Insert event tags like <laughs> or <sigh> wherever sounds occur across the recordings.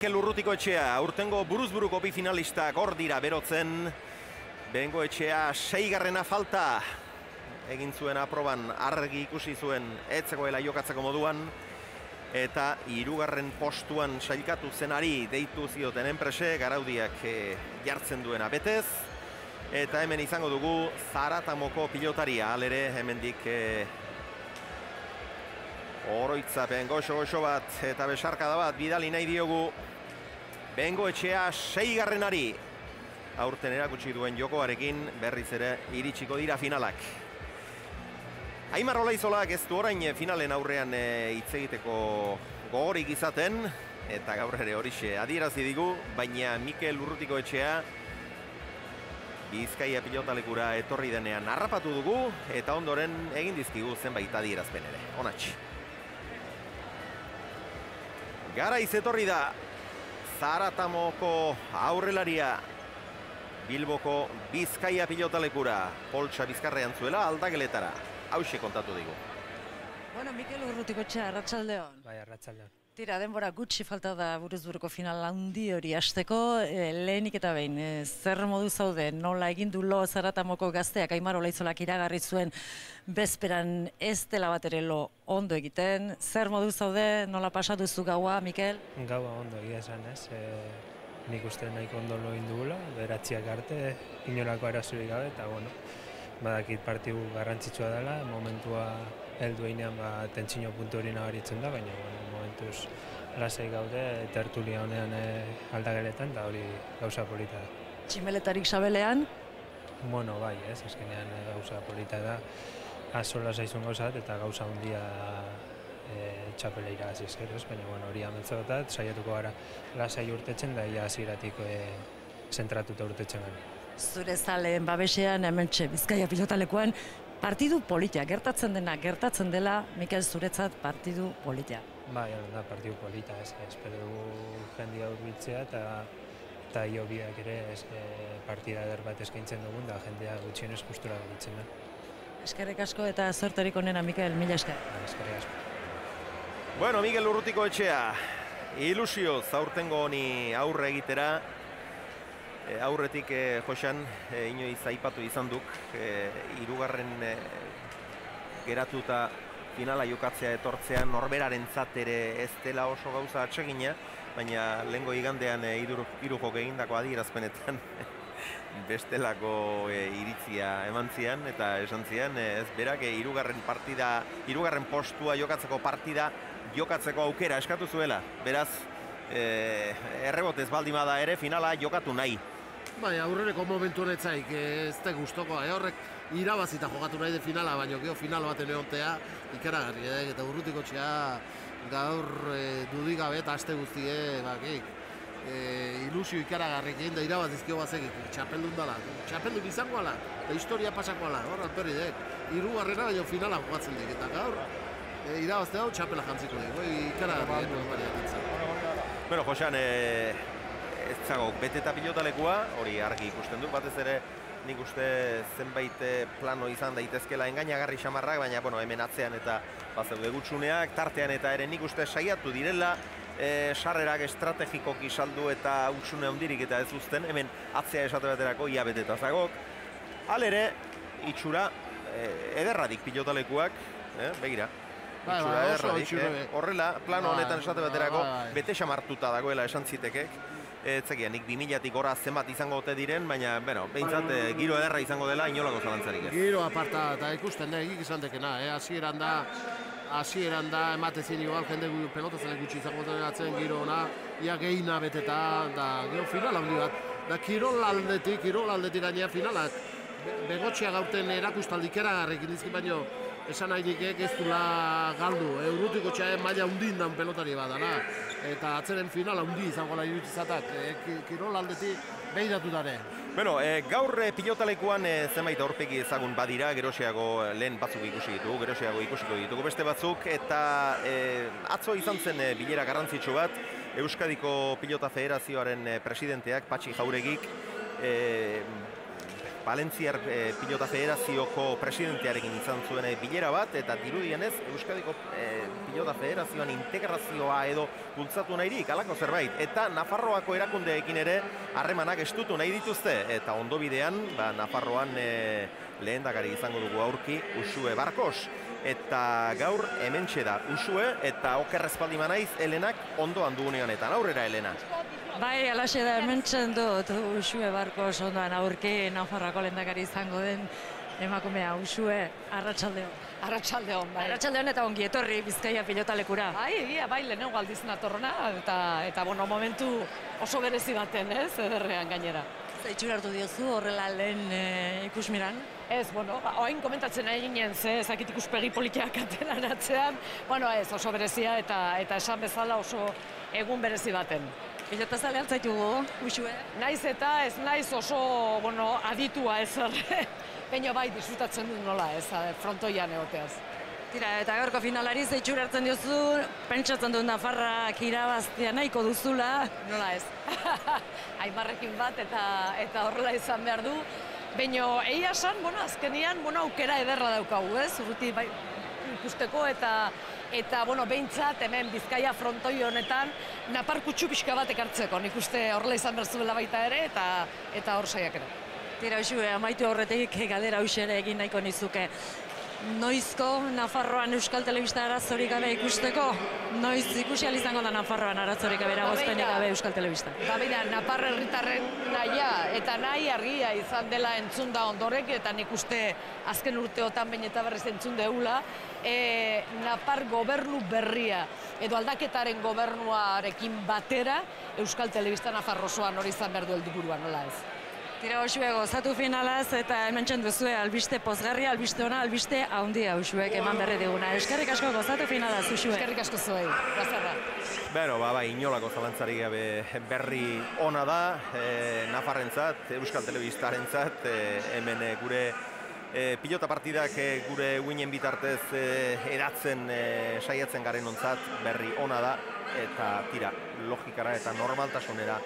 Mikel Urrutiko etxea, aurtengo buruzburuko bi finalistak hor dira berotzen. Bengo etxea seigarrena falta. Egin zuen aproban argi ikusi zuen etzegoela jokatzeko moduan. Eta hirugarren postuan sailkatu zenari deitu zioten enprese, garaudiak e, jartzen duena betez. Eta hemen izango dugu Zaratamoko pilotaria, alere hemendik e, oroitzapen goxo-goxo bat eta besarkada bat bidali nahi diogu Bengo etxea seigarrenari aurten erakutsi duen jokoarekin berriz ere iritsiko dira finalak. Aimar Olaizolak ez du orain finalen aurrean e, hitz egiteko gogorik izaten eta gaur ere horixe adierazi digu, baina Mikel Urrutiko etxea Bizkaia pilotalekura etorri denean harrapatu dugu eta ondoren egin dizkigu zenbait adierazpen ere. Onatx. Garaiz etorri da Zaratamoko aurrelaria. Bilboko Bizkaia pilotalekura Poltsa Bizkarrean zuela aldageletara. Hause kontatu digu. Bueno, Mikel Urrutiko txea, Arratxaldeon Bai, Arratxaldeon Tira, denbora gutxi falta da buruzburuko final handi hori hasteko. E, lehenik eta behin, e, zer modu zaude, nola egin du lo zaratamoko gazteak? Aimar Olaizolak iragarri zuen bezperan ez dela bat ere lo ondo egiten, zer modu zaude, nola pasatu zu gaua, Mikel? Gaua ondo egia esan ez, e, nik uste nahiko ondo lo indugula, beratziak arte, inolako arazurik gabe, eta bueno, badakit partigu garrantzitsua dela, momentua heldu einean ba, tentsino puntu hori nabaritzen da, baina bueno, momentuz lasai gaude tertulia honean e, aldageletan, da hori gauza polita da. Tximeletarik sabelean? Bueno, bai, ez, azkenean e, gauza polita da, azola zaizun gauza eta gauza handia e, txapela irabazi ez, baina bueno, hori amentzagotat, saiatuko gara lasai urtetzen da, ia hasieratik e, zentratuta urtetzen gara. Zure zaleen babesean hemen Bizkaia pilotalekuan partidu politia, gertatzen dena, gertatzen dela, Mikel zuretzat partidu politia. Bai, da, partidu polita, ez, espero dugu jendia urbiltzea eta eta iobiak ere ez, partida eder bat eskaintzen dugun da jendea gutxienez gustura gutxen da. Eskerrik asko eta zorterik onena, Mikel, mila esker. Ba, eskerrik asko. Bueno, Miguel Urrutiko etxea, ilusio zaurtengo honi aurre egitera, e, aurretik e, Josean e, inoiz aipatu izan duk, e, irugarren e, geratuta finala jokatzea etortzean norberaren ere ez dela oso gauza atsegina, baina lehengo igandean e, iru, iruko egindako adierazpenetan <laughs> bestelako e, iritzia eman zian eta esan zian ez berak e, irugarren partida, irugarren postua jokatzeko partida jokatzeko aukera eskatu zuela. Beraz, e, errebotez baldimada ere finala jokatu nahi. Bai, aurrereko momentu honetzaik ez da gustoko, eh? horrek irabazita jokatu nahi de finala, baina geho final baten egontea ikaragarri, eh? eta urrutiko txea gaur e, dudigabe eta aste guztie, bakik, e, ilusio ikaragarrik egin da irabazizkio bazekik, txapeldun dala, txapeldun izango ala, eta historia pasako ala, hor alperri dek, iru barrera baina finala jokatzen dik, eta gaur e, irabazte hau txapela jantziko dik, ikaragarri, eh? Bueno, Josean, eh, ez zago, bete eta pilotalekua, hori argi ikusten du, batez ere nik uste zenbait eh, plano izan daitezkela engainagarri xamarrak, baina bueno, hemen atzean eta bazeude gutxuneak, tartean eta ere nik uste saiatu direla, e, sarrerak estrategikoki saldu eta utxune handirik eta ez uzten, hemen atzea esate baterako ia bete eta zagok. Alere, itxura, e, ederradik pilotalekuak, eh, begira, Bai, itxura bai, ederradik, eh, horrela, plano Bai, honetan esate baterako, bete xamartuta dagoela esan zitekek, ez nik 2000-tik gora zenbat izango ote diren, baina, bueno, behintzat, eh, giro ederra izango dela inolako zalantzarik ez. Giro aparta, eta ikusten da, egik izan dekena, eh? hasieran da, hasieran da, emate zin igual, jende gu, pelota zele gutxi izango denatzen, giro ona, ia gehina beteta, da, gero final handi bat, da, kirol aldetik, kirol aldetik gainea finalak, be, begotxea gaurten erakustaldik eragarrik indizki baino, esan nahi dikek ez dula galdu, eurutiko txaen maila undin dan pelotari badana, eta atzeren final handi izango la irutzizatak, e, ki- kirol aldetik behiratu dare. Bueno, e, gaur e, pilotalekuan e, zenbait aurpegi ezagun badira, geroxeago e, lehen batzuk ikusi ditugu, geroxeago ikusiko ditugu beste batzuk, eta e, atzo izan zen e, bilera garrantzitsu bat, Euskadiko Pilota Federazioaren presidenteak, Patxi Jauregik, e, Valentziar e, Pilota Federazioko presidentearekin izan zuen e, bilera bat, eta dirudienez Euskadiko e, Pilota Federazioan integrazioa edo bultzatu nahirik, alako zerbait. Eta Nafarroako erakundeekin ere harremanak estutu nahi dituzte, eta ondo bidean, ba, Nafarroan e, lehen izango dugu aurki, Usue Barkos. Eta gaur hemen da Usue, eta okerrezpaldi manaiz, Elenak ondoan dugunean, eta aurrera Elena. Bai, alaxe da hemen dut Usue Barko sondoan aurki Nafarroako lendakari izango den emakumea Usue Arratsaldeon. Arratsaldeon, bai. Arratsaldeon eta ongi etorri Bizkaia pilotalekura. Bai, egia bai, lehenengo aldiz natorrona eta eta bueno, momentu oso berezi baten, ez? Ederrean gainera. Zaitxura hartu diozu horrela lehen e, ikusmiran? Ez, bueno, ba, oain komentatzen nahi ginen, ze ezakit ikuspegi politiak atelan atzean, bueno, ez, oso berezia eta eta esan bezala oso egun berezi baten. Pilota zale altzaitugu, usue? Naiz eta ez naiz oso, bueno, aditua ez horre. Peño bai, disfrutatzen dut nola ez, frontoian egoteaz. Tira, eta gaurko finalari zeitxur hartzen diozu, pentsatzen dut Nafarrak irabaztia nahiko duzula. Nola ez. <laughs> Aimarrekin bat eta eta horrela izan behar du. Baina, egia esan, bueno, azkenian, bueno, aukera ederra daukagu, ez? Urruti bai, ikusteko eta eta bueno, behintzat hemen Bizkaia frontoi honetan napar kutsu pixka bat ekartzeko. Nik uste horrela izan behar zuela baita ere eta eta hor saiak ere. Tira, amaitu horretik galera usere egin nahiko nizuke noizko Nafarroan Euskal Telebista arazorik gabe ikusteko? Noiz ikusi izango da Nafarroan arazorik gabe eragozpenik gabe Euskal Telebista? Ba, bera, Napar herritarren naia eta nahi argia izan dela entzun da ondorek eta nik uste azken urteotan bain eta berrez entzun deula e, Napar gobernu berria edo aldaketaren gobernuarekin batera Euskal Telebista Nafarrosoan hori izan behar du helduburuan, nola ez? Tira Osue, gozatu finalaz eta hemen duzue albiste pozgarri, albiste ona, albiste handia Usuek eman berri diguna. Eskerrik asko gozatu finalaz, Usue. Eskerrik asko zuei, gazarra. Bero, ba, ba, inolako zalantzari gabe berri ona da, e, Nafarrentzat, Euskal Telebistarentzat, e, hemen e, gure e, pilota partidak e, gure uinen bitartez e, eratzen e, saiatzen garen ontzat berri ona da, eta tira, logikara eta normaltasunera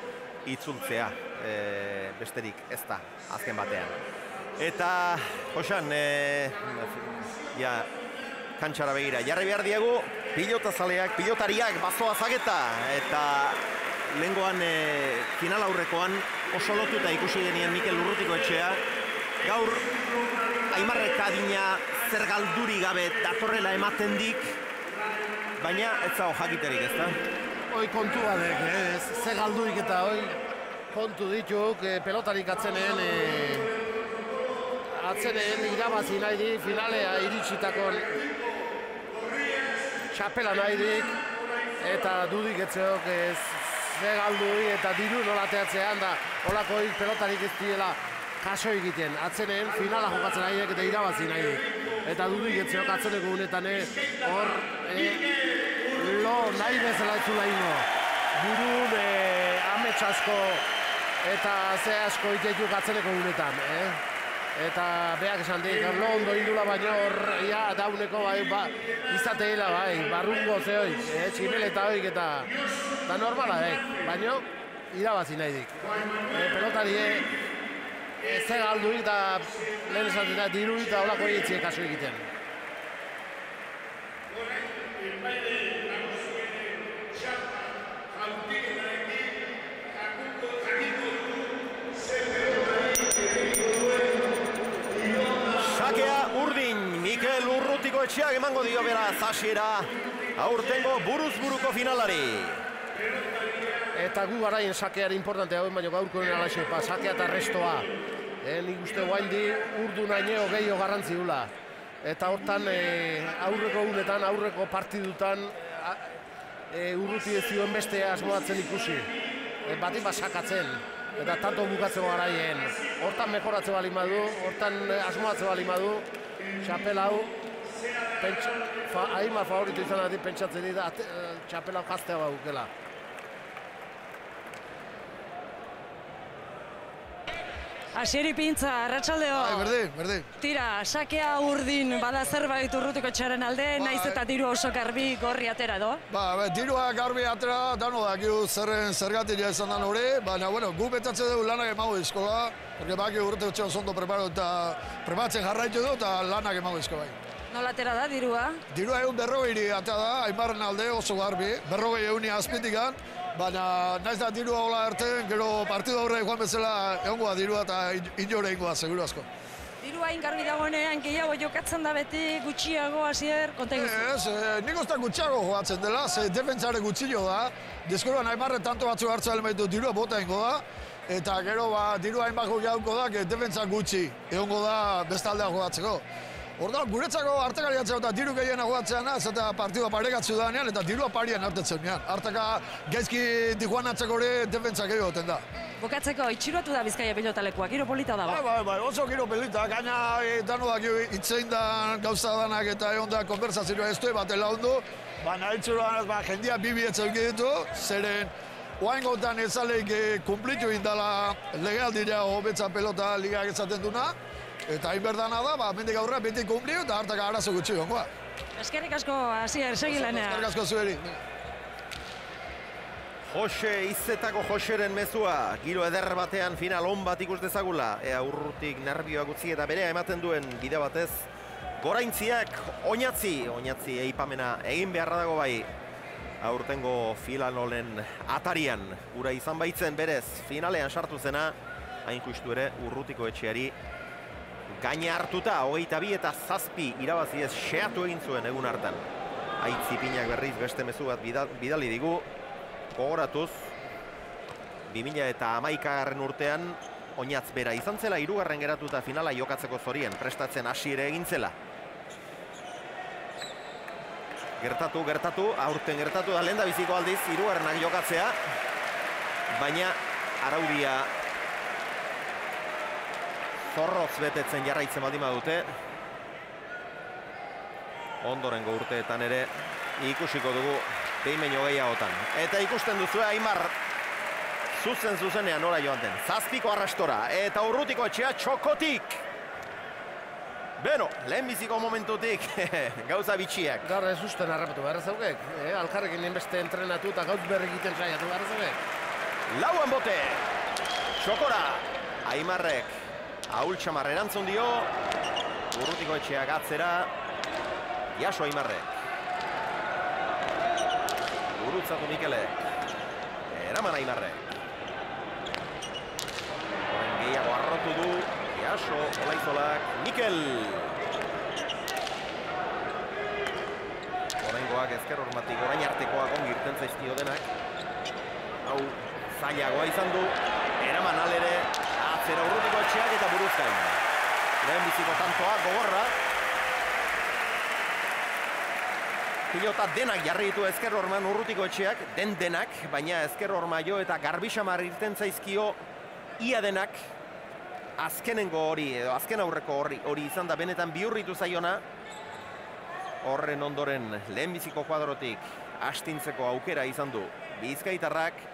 itzultzea e, besterik ez da azken batean. Eta, hoxan, e, ja, kantxara begira, jarri behar diegu, pilota pilotariak, bazoa zageta, eta lehengoan e, final aurrekoan oso lotuta ikusi denien Mikel Urrutiko etxea, gaur, Aimarrek adina zer galduri gabe datorrela ematen dik, baina ez zago jakiterik ez da? Hoi kontua dek, eh? ze galdurik eta hoi kontu dituk, e, pelotarik atzeneen, e, atzeneen irabazi nahi di, finalea iritsitako txapela nahi dik, eta dudik etzeok ez ze galdui eta diru nolateatzean da olako pelotarik ez diela kaso egiten. Atzeneen finala jokatzen nahi eta irabazi nahi dik. Eta dudik etzeok atzeneko unetan hor e, lo nahi bezala ez zula ingo. Burun e, ametsasko eta ze asko itetu gatzeneko gunetan, eh? Eta beak esan dik, lo ondo indula baino hor, ia, dauneko bai, ba, izateela bai, barrungo ze hoi, eh, tximele eta hoi, eta, eta normala, eh, baino, irabazi nahi dik. Eh, pelotari, eh, ze galdu eta lehen esan dira, diru eta holako egitziek aso egiten. Etxeak emango dio bera zasiera aurtengo buruz buruko finalari. Eta gu garaien sakeari importantea hau, baina gaurko nena laxe, pa, sakea eta restoa. E, nik uste guain di urdu naineo gehiago garrantzi dula. Eta hortan e, aurreko unetan, aurreko partidutan e, urruti ez zioen beste asmoatzen ikusi. E, Bati basakatzen. Eta tanto bukatzeko garaien. Hortan mekoratze bali madu, hortan asmoatze bali madu. Xapel hau, fa, aima favoritu izan adi pentsatzen dira, uh, txapela jaztea Asieri pintza, arratsaldeo. Bai, berdin, berdin. Tira, sakea urdin bada zerbait urrutiko txaren alde, Bai. naiz eta diru oso garbi gorri atera do. Ba, be, dirua garbi atera, dano dakiu zerren zergatik ja izan dan hori, baina, bueno, gu betatzen dugu lanak emago eskola, porque baki urte utxean zondo preparo eta preparatzen jarraitu du eta lanak emago eskola. Bai. Nola atera da dirua? Dirua egun berrogeiri atea da, aimarren alde oso garbi, berrogei egunia azpitikan, baina naiz da dirua hola erten, gero partidu aurre joan bezala egongoa dirua eta in- inore ingoa, seguru asko. Dirua hain garbi dagoenean gehiago jokatzen da beti gutxiago hasier konta iguzu. Ez, eh, nik uste gutxiago joatzen dela, ze defentsare gutxillo da. Diskuruan aimarre tanto batzu hartzu elemaitu dirua bota ingo da. Eta gero ba, dirua hainbako jauko da, que defentsa gutxi egongo da bestaldea jogatzeko. Orda, guretzako artekariatzea eta diru gehiena jogatzean, ez eta partidua parekatzu danean, eta dirua parian hartetzen nean. Arteka gaizki Tijuana atzeko hori defentsa gehiago goten da. Bukatzeko, itxiruatu da bizkaia pilotalekua, giro polita da Bai, ba. bai, bai, oso giro pelita, gaina e, dano daki itzein da gauza danak eta egon da konversazioa ez du, batela ondo, baina itxuran, ba, jendia bibi etzeu ditu, zeren Oain gotan ezaleik e, kumplitu indala legealdira hobetza pelota ligak ezaten duna, eta hain berdana da, ba, mendik aurrera beti kumpliu eta hartak arazo gutxi gongoa. Eskerrik asko, hasier, segi lanean. Eskerrik asko zueri. Jose, izetako Joseren mezua, giro eder batean final on bat ikus dezagula. Ea urrutik nervioak utzi eta berea ematen duen bide batez. Goraintziak, oinatzi, oinatzi eipamena egin beharra dago bai. Aurtengo filanolen atarian, ura izan baitzen berez, finalean sartu zena, hain justu ere urrutiko etxeari gaina hartuta, hogeita bi eta zazpi irabazi ez xeatu egin zuen egun hartan. Aitzipinak berriz beste mezu bat bida- bidali digu, gogoratuz, 2000 eta amaikagarren urtean, oinatz bera izan zela, irugarren geratuta finala jokatzeko zorien, prestatzen hasiere egin zela. Gertatu, gertatu, aurten gertatu da lehen da biziko aldiz, irugarrenak jokatzea, baina araudia zorroz betetzen jarraitzen baldin badute, ondorengo urteetan ere ikusiko dugu behin baino gehiagotan. Eta ikusten duzu Aimar zuzen zuzenean nola joan den. Zazpiko arrastora eta urrutiko etxea txokotik. Beno, lehenbiziko momentutik <laughs> gauza bitxiak. Gaur ez usten harrapatu behar zaukek. Eh? Alkarrekin beste entrenatu eta gauz berri egiten saiatu behar zaukek. Lauan bote, txokora, Aimarrek ahul txamar erantzun dio, urrutiko etxeak atzera, jaso Aimarrek. Gurutzatu Mikelek, eraman Aimarrek. Horren gehiago arrotu du, jaso Olaizolak, Mikel. Horrengoak ezker hormatik orain artekoak ongi irten zaizkio denak. Hau, zailagoa izan du, eraman alere, atzera urrutiko etxeak eta buruzkain. Lehen biziko tantoa, gogorra. Pilota denak jarri ditu ezker horman urrutiko etxeak, den denak, baina ezker horma jo eta garbixamar irten zaizkio ia denak azkenengo hori, edo azken aurreko hori, hori izan da benetan bihurritu zaiona, horren ondoren lehenbiziko kuadrotik astintzeko aukera izan du Bizkaitarrak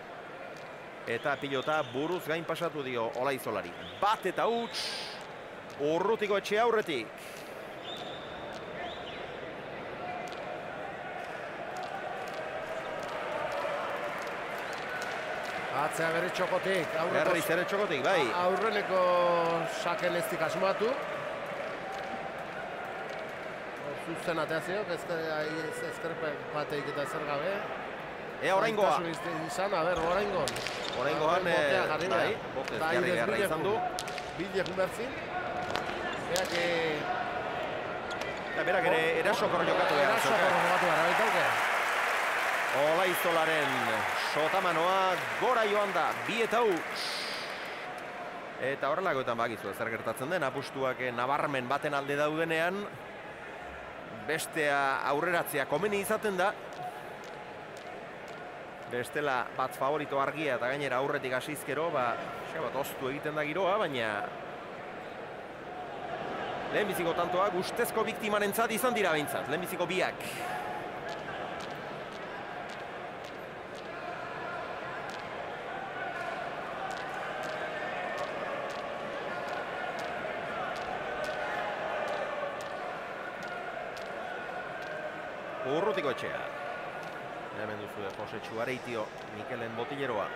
eta pilota buruz gain pasatu dio Olaizolari. Bat eta huts urrutiko etxe aurretik. Atzea bere txokotik. Berriz ere txokotik, bai. Aurreneko saken ez dik asmatu. Hor Zuzen atea ziok, ezker bateik eta zer gabe. Ea oraingoa. Zailtasun iz- Izan, a ber, oraingoan. Oraingoan, eh, bai, botez bilekun. izan du. Bilekun behar zin. Beak, eh, Eta berak ere erasokor jokatu behar. Erasokor zeukan. jokatu behar, baitauke. Olaizolaren sotamanoa gora joan da, bi eta huts. Eta horrelakoetan bakizu zer gertatzen den, apustuak eh, nabarmen baten alde daudenean, bestea aurreratzea komeni izaten da. Bestela bat favorito argia eta gainera aurretik hasizkero, ba, bat oztu egiten da giroa, baina lehenbiziko tantoa gustezko biktimarentzat izan dira behintzat, lehenbiziko biak. Urrutiko etxea. Hemen duzu Jose Txuareitio, Mikelen botilleroa.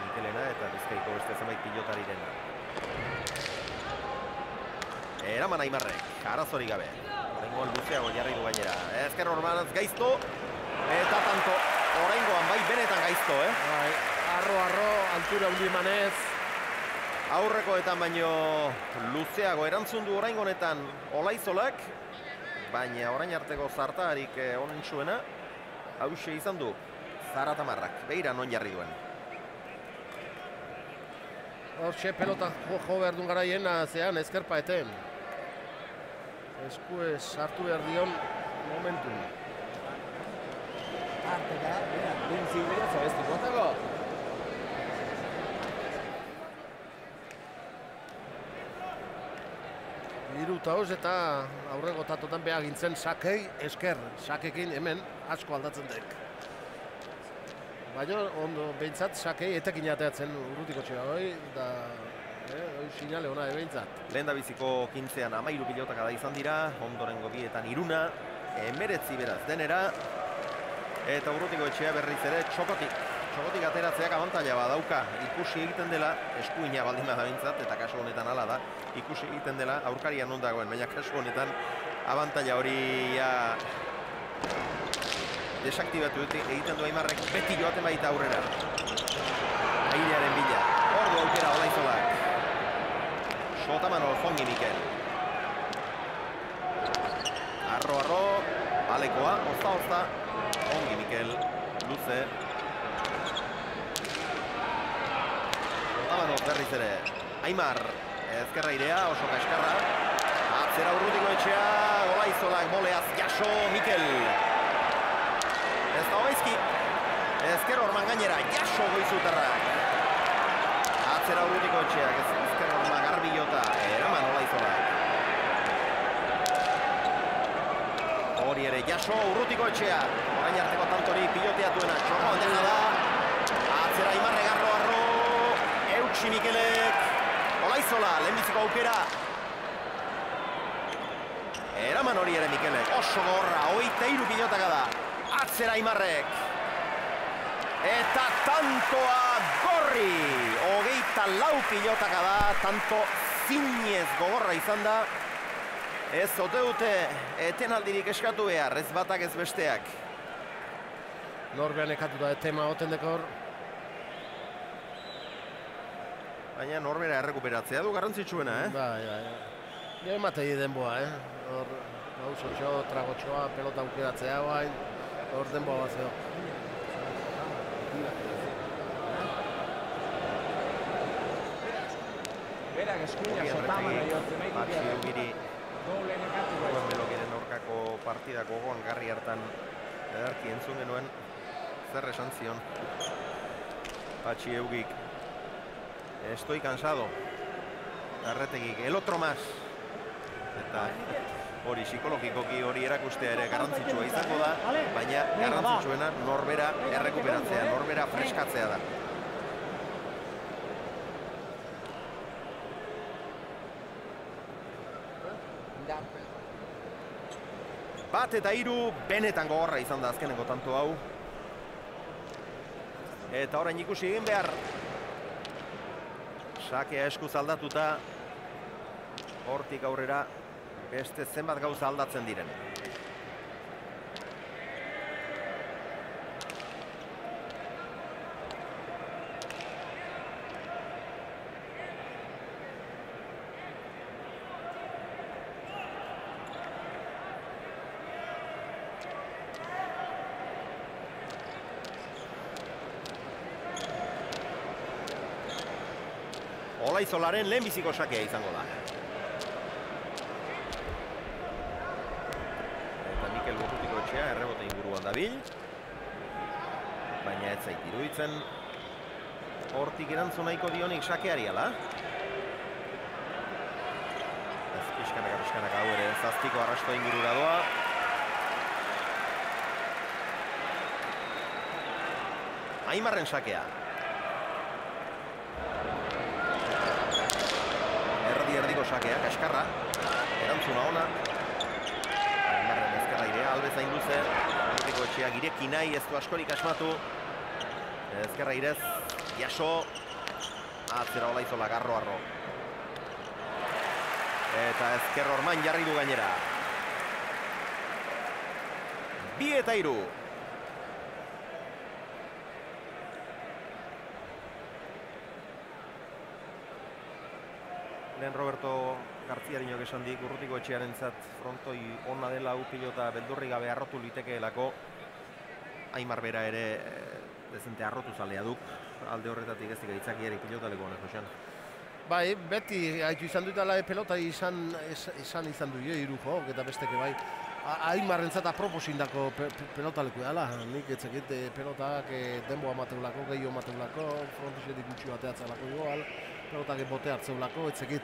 Mikelena eta bizkaiko beste zenbait pilotarirena. Eraman Aimarrek, arazorik gabe. Oraingoan luzeago jarri du gainera. Ezker Ormanaz gaizto, eta tanto. Oraingoan bai benetan gaizto, eh? Bai, arro, arro, altura hundi emanez. Aurrekoetan baino luzeago erantzun du oraingo honetan Olaizolak, baina orain arteko zartarik eh, onen hause izan du Zaratamarrak, beira non jarri duen. Hortxe pelota jo, jo behar duen garaien zean ezkerpa eten. Esku ez hartu behar dion momentu. Arteka, bera, bintzi bera, Hiru eta hoz eta aurrego tatotan behar gintzen sakei esker. Sakekin hemen asko aldatzen dek. Baina ondo behintzat sakei etekin ateatzen urrutiko txea hoi, da eh, sinale ona behintzat. Lehen da biziko kintzean amairu pilotaka da izan dira, ondorengo bietan iruna, emeretzi beraz denera, eta urrutiko etxea berriz ere txokotik. Txokotik ateratzeak abantaila badauka, ikusi egiten dela, eskuina baldin bada bintzat, eta kasu honetan hala da, ikusi egiten dela, aurkaria non dagoen, baina kasu honetan abantaila hori ja desaktibatu egiten du Aimarrek beti joaten baita aurrera. Airearen bila, ordu aukera olaizolak. Sotamano Zongi Mikel. Arro, arro, balekoa, ozta, ozta. Ongi Mikel, luze. Sotamano berriz ere. Aimar, ezkerra irea, oso kaskarra. Atzera urrutiko etxea, golaizolak boleaz jaso Mikel. Ez da hobeizki. Ezker orman gainera, jaso goizutarrak. Atzera urrutiko etxeak, ez ezker orman garbi jota, eraman olaizolak. Hori ere, jaso urrutiko etxea. Orain arteko tantori pilotea duena, txoko handeja da. Atzera imarre Eutxi Mikelek. Olaizola, lehenbiziko aukera. Eraman hori ere Mikelek, oso gorra, oita iru pilotaka da. Atzera Imarrek. Eta tantoa gorri. Hogeita lau pilotaka da, tanto zinez gogorra izan da. Ez ote dute etenaldirik eskatu behar, ez batak ez besteak. Norbean ekatu da tema hoten dekor. Baina norbera errekuperatzea du garrantzitsuena, eh? Bai, bai, bai. Ja ematei denboa, eh? Hor, gauzotxo, tragotxoa, pelota aukeratzea guain. Hor denboa bat zeo. Berak eskuina sotamana jotzen nahi dira. Doble nekatu Juan Belokiren aurkako partidako gogoan garri hartan edarki entzun genuen zer esan zion Patxi Eugik Estoy cansado Arretegik, el otro más Eta hori psikologikoki hori erakustea ere garrantzitsua izango da Baina garrantzitsuena norbera errekuperatzea, norbera freskatzea da Bat eta hiru benetan gogorra izan da azkeneko tanto hau. Eta orain ikusi egin behar. Sakea eskuz aldatuta. Hortik aurrera beste zenbat gauza aldatzen diren. Olaizolaren lehenbiziko sakea izango da. Eta Mikel Botutiko etxea errebote inguruan dabil. Baina ez zait iruditzen hortik erantzun nahiko dionik sakeari ala. Ez pixkanaka pixkanaka hau ere zaztiko arrasto ingurura doa. Aimarren sakea. Erdi erdiko sakea, kaskarra, erantzuna ona, Aimarren ezkerra Ea albe zain duze, urrutiko etxea gireki nahi, ez du askorik asmatu. Ezkerra irez, jaso, atzera hola izola, garro arro. Eta ezker orman jarri du gainera. Bi eta iru. Lehen Roberto Garziariñok esan dik urrutiko etxearen zat frontoi ona dela hau pilota beldurri gabe arrotu litekeelako Aimar bera ere eh, dezente arrotu zalea duk alde horretatik ez dika itzakiari pilota honek, Josean. Bai, beti haitu izan dutela pelota izan, izan izan du jo, hiru jok eta besteke bai. A- Aimarrentzat aproposindako pe, pe, pelota leku dela, nik etzekit eh, pelotak eh, denboa mateulako, gehiago mateulako, frontisetik gutxi bateatzalako igual, pelotak bote hartzeulako, etzekit.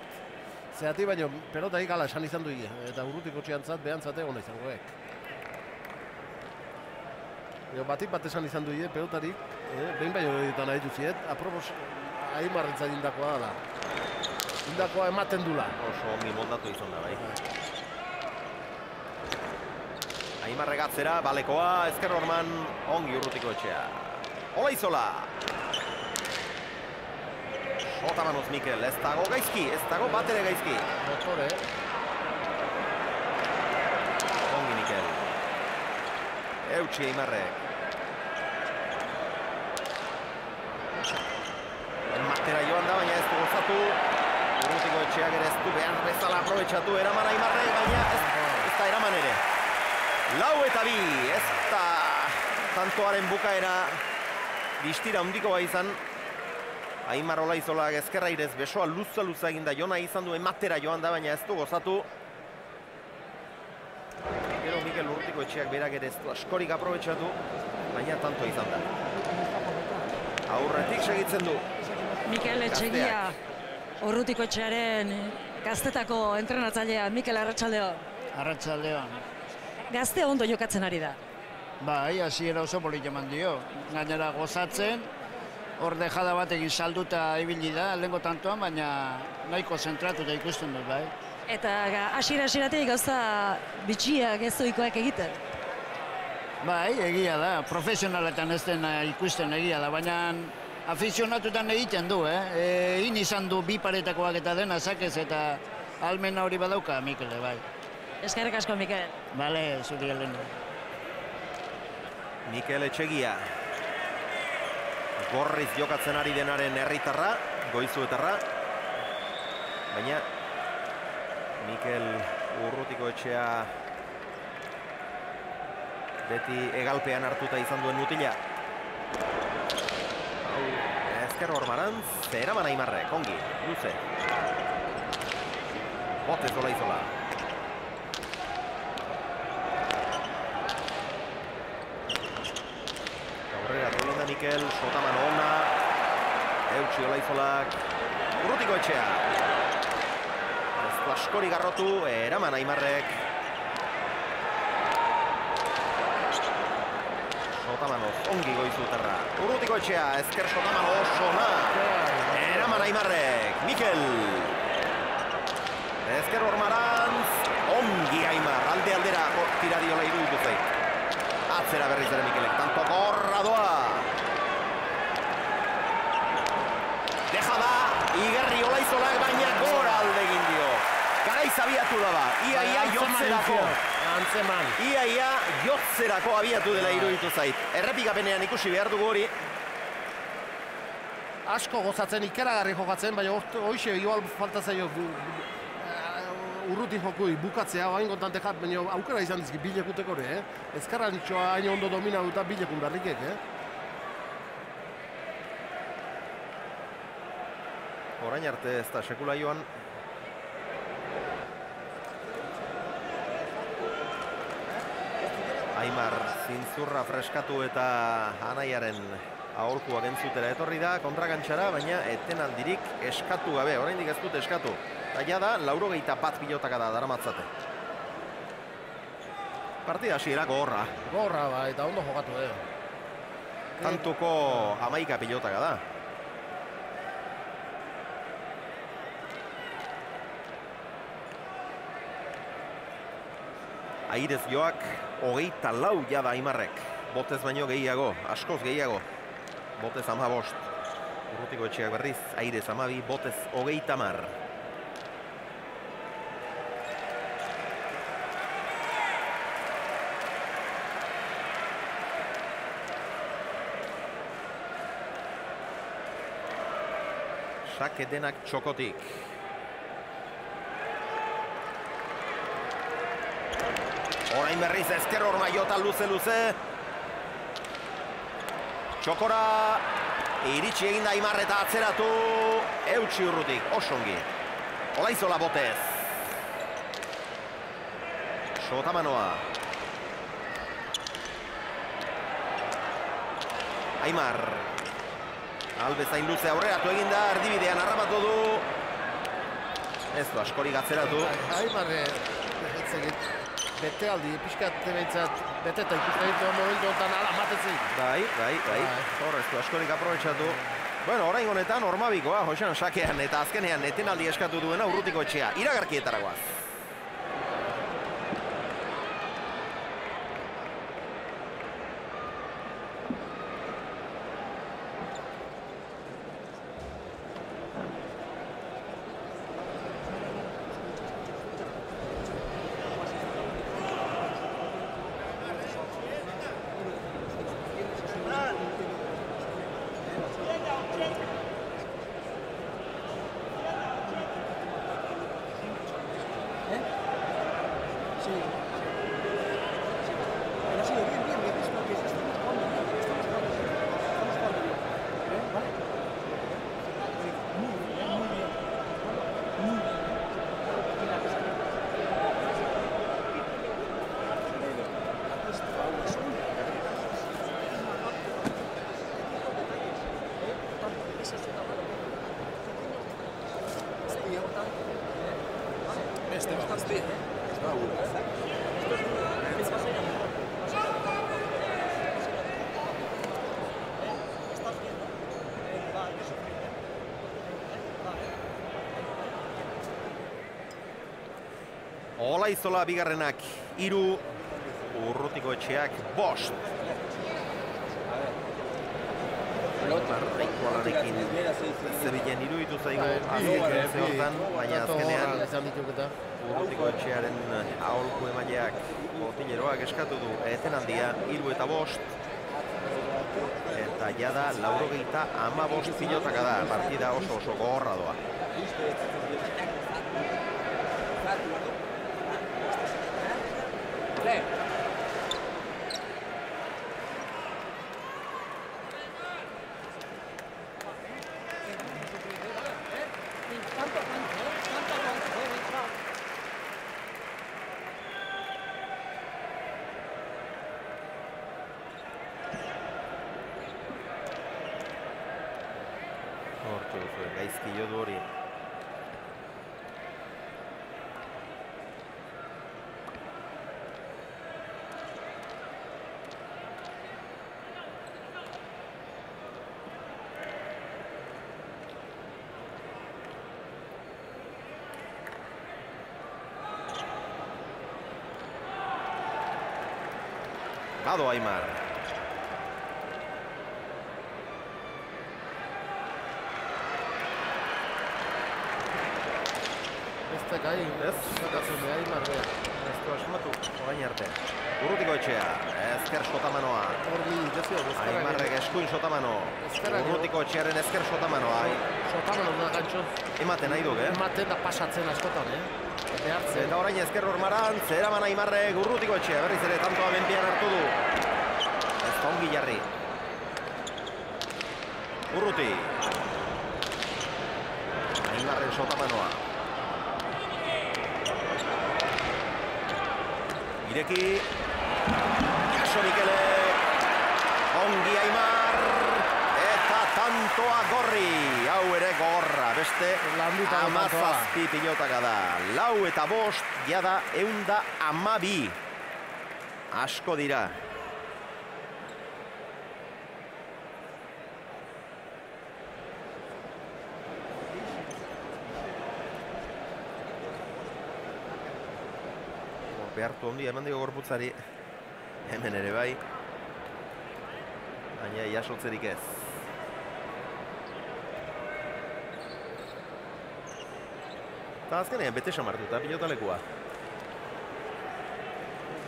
Zerati baino, pelota ikala esan izan du eta urrutiko txiantzat behantzate ona izangoek. Jo, batik bat esan izan du pelotarik, eh, behin baino ditan nahi duziet, apropos Aimarrentzat indakoa dela. Indakoa ematen dula. Oso ongi moldatu izan da, bai. Aimar regatzera, balekoa, ezker orman, ongi urrutiko etxea. Ola izola! Sota manoz Mikel, ez dago gaizki, ez dago bat ere gaizki. Motore, Ongi Mikel. Eutxi Aimarrek. Ematera joan da, baina ez du gozatu. Urrutiko etxeak ere ez du behar bezala aprobetsatu eraman Aimarrek, baina ez, ez da eraman ere. Lau eta bi, ez da tantoaren bukaera distira handikoa izan. Aimar Olaizolak ezkerra irez besoa luza luza eginda jona izan du ematera joan da, baina ez du gozatu. Gero Mikel Urrutiko etxeak berak ere ez du askorik aprobetsatu, baina tanto izan da. Aurretik segitzen du. Mikel Etxegia, Urrutiko etxearen gaztetako entrenatzailea, Mikel Arratxaldeo. Arratsaldeon. Gazte ondo jokatzen ari da. Bai, hasiera oso polit eman dio. Gainera gozatzen, hor dejada batekin salduta ibili da, lehenko tantoan, baina nahiko zentratuta ikusten dut, bai. Eta hasiera hasieratik gauza bitxiak ezoikoak egiten. Bai, egia da, profesionaletan ez dena ikusten egia da, baina afizionatutan egiten du, eh? E, in izan du bi paretakoak eta dena zakez eta almena hori badauka, Mikele, bai. Eskerrik asko, Mikel. Bale, zuri helena. Mikel Etxegia. Gorriz jokatzen ari denaren herritarra, goizuetarra. Baina Mikel Urrutiko etxea beti egalpean hartuta izan duen mutila. Hau, ezker hormarantz, zeraman aimarrek, ongi, luze. Botez ola izola. Aurrera Rolinda Mikel, Sotaman ona, Eutxi Olaizolak, Urrutiko etxea. Askori garrotu, eraman Aimarrek. Sotamanoz, ongi goizuterra. Urrutiko etxea, ezker Sotaman oso ona. Eraman Aimarrek, Mikel. Ezker Ormarantz, ongi Aimar, alde aldera tira diola iruditu zait. Atzera berriz ere Mikelek, tanto gorra doa. Deja da, Igerri Olaizolak baina gora alde egin dio. Garaiz abiatu da ba, ia ia jotzerako. Antzeman. Ia ia jotzerako abiatu dela iruditu zait. Errepikapenean ikusi behar dugu hori. Asko gozatzen, ikeragarri jokatzen, baina hoxe igual falta zaio eh, urruti jokui bukatzea, hain kontante jat, baina aukera izan dizki bilekuteko ere, eh? Ezkarra nitxoa hain ondo domina duta bilekun berrikek, eh? Orain arte ez da sekula joan. Aimar zintzurra freskatu eta anaiaren aholkuak entzutera etorri da kontrakantxara, baina etenaldirik eskatu gabe, oraindik ez dute eskatu. Eta ja da, laurogeita bat pilotaka da daramatzate. Partida hasierako horra, Gorra, ba, eta ondo jokatu, eh? tantuko amaika pilotaka da. Airez joak, hogeita lau jada Aimarrek. Botez baino gehiago, askoz gehiago. Botez ama bost. Urrutiko etxeak berriz, airez amabi, botez hogeita mar. Sake denak txokotik. Orain berriz ezker horma jota luze luze. Txokora iritsi egin da Imar eta atzeratu eutxi urrutik, osongi. Olaizola botez. Sotamanoa. Aimar. Albezain luze aurreratu egin da, erdibidean harrapatu du. Ez du, askorik atzeratu. Egit, bete aldi, pixkat behintzat, bete eta ikusten ditu momentu honetan ala matezik. Bai, bai, bai. Bai. Hor, ez du askorik aprobetsatu. Bueno, orain honetan ormabikoa, Josean sakean eta azkenean etenaldi eskatu duena urrutiko etxea. Iragarkietaragoaz. Olaizola bigarrenak iru, urrutiko etxeak bost. Marreikoalarekin zebilen iruditu zaigu azken ze hortan, baina azkenean izan dituk eta. urrutiko etxearen aholku emaileak botileroak eskatu du etenaldia iru eta bost. Eta jada laurogeita ama bost pilotaka da, partida oso oso gogorra doa. Hortxe duzu, gaizki jo du hori. Gado Aimar. Ez gai, Ez. Zakatzen da, Aimar bea. Ez du asmatu, orain arte. Urrutiko etxea, ezker sotamanoa. Horri, dezio, ezkerrak. Aimarrek eskuin sotamano. Urrutiko etxearen ezker sotamanoa. Sotamano da gantxo. ematen nahi duk, eh? Ematen da pasatzen askotan, eh? Behartzen. Eta orain ezker hormaran, zeraman Aimarrek urrutiko etxea, berriz ere tantoa benpian hartu du. Ez ongi jarri. Urruti. Aimarren sotamanoa. Ireki. Jaso Mikelek. Ongi Aimar. Eta tantoa gorri. Hau ere gogorra. Beste amazazpi pilotaka da. Lau eta bost, jada eunda amabi. Asko dira. behartu ondia eman dio gorputzari. Hemen ere bai. Baina jasotzerik ez. Eta azkenean bete samartuta pilotalekua.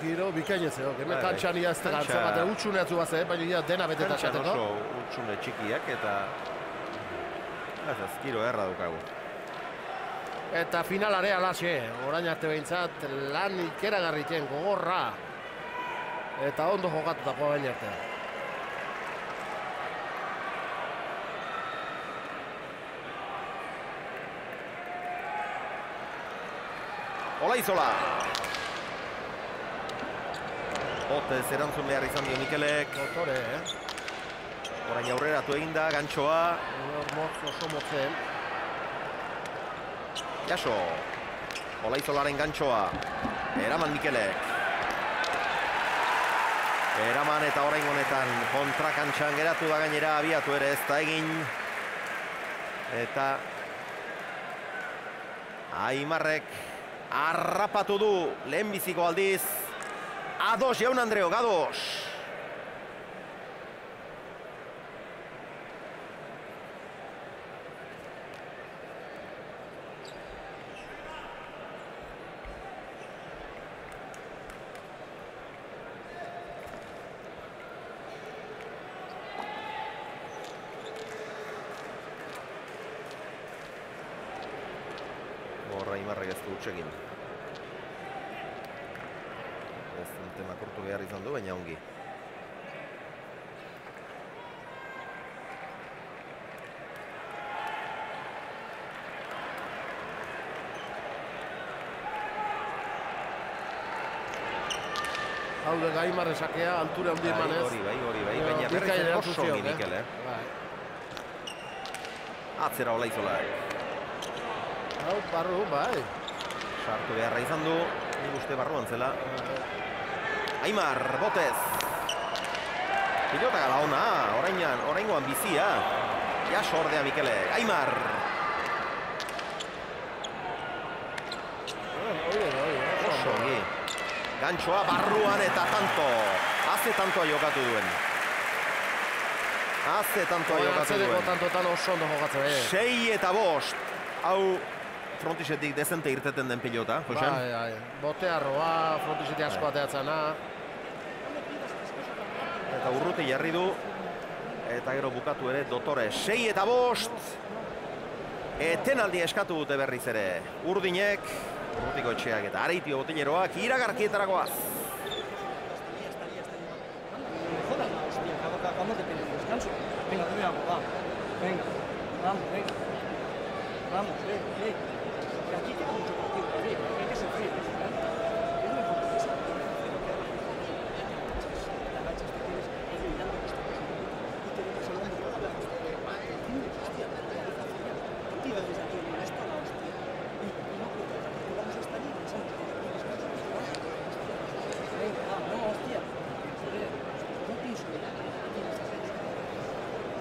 Giro bikainez edo, hemen Bai, bai. kantxan ia ez da gantza bat, utxuneatzu bat, eh, baina dena beteta Kantxan esateko. oso utxune txikiak eta... Ez ez, giro erra dukagu. Eta finalare alaxe, orain arte behintzat, lan ikeragarriten gogorra. Eta ondo jokatutako bain arte. Olaizola! Botez erantzun behar izan dio Mikelek. Dotore, eh? Orain aurreratu egin da, gantxoa. Motz oso motzen. Jaso. Olaizolaren gantxoa. Eraman Mikelek. Eraman eta orain honetan kontrakantxan geratu da gainera abiatu ere ez da egin. Eta Aimarrek harrapatu du lehenbiziko aldiz. Ados jaun Andreo, gados. Horra Aimarrek ez du izan du, baina ongi. Hau de Gaimar esakea, altura handi Bai, emanez. hori, bai, hori, bai, Baina berriz oso ongi zion, eh? Mikel, eh? Bai. Atzera Olaizolak. Hau, barru, bai. Sartu beharra izan du, nik uste barruan zela. Aimar, botez. Pilota gala ona, orainan, oraingoan bizia. Jaso ordea Mikele, Aimar. Oso ongi. Gantxoa barruan eta tanto. Haze tantoa jokatu duen. Haze tantoa jokatu duen. tantotan oso ondo jokatzen, eh? Sei eta bost. Hau frontisetik dezente irteten den pilota, Josean. Bai, bai. Botearroa, frontisiti asko ateatzana. Eta urruti jarri du. Eta gero bukatu ere dotore. Sei eta bost. Etenaldi eskatu dute berriz ere. Urdinek, urrutiko etxeak eta areitio botileroak descanso. Venga, vamos, venga. Vamos, eh, eh. Aquí queda mucho partido todavía, que hay que ser fríos. ¿eh? Es muy poco que se Te agachas, te quieres ir mirando que está pasando. Y te dejas hablando toda la ¿Entiendes? Hostia, la cabeza fría. Y desde aquí, mira, esto la hostia. Y, y no creo que que vamos a estar ahí pensando que hay descanso. Venga, va, no, hostia. Joder, no pienso que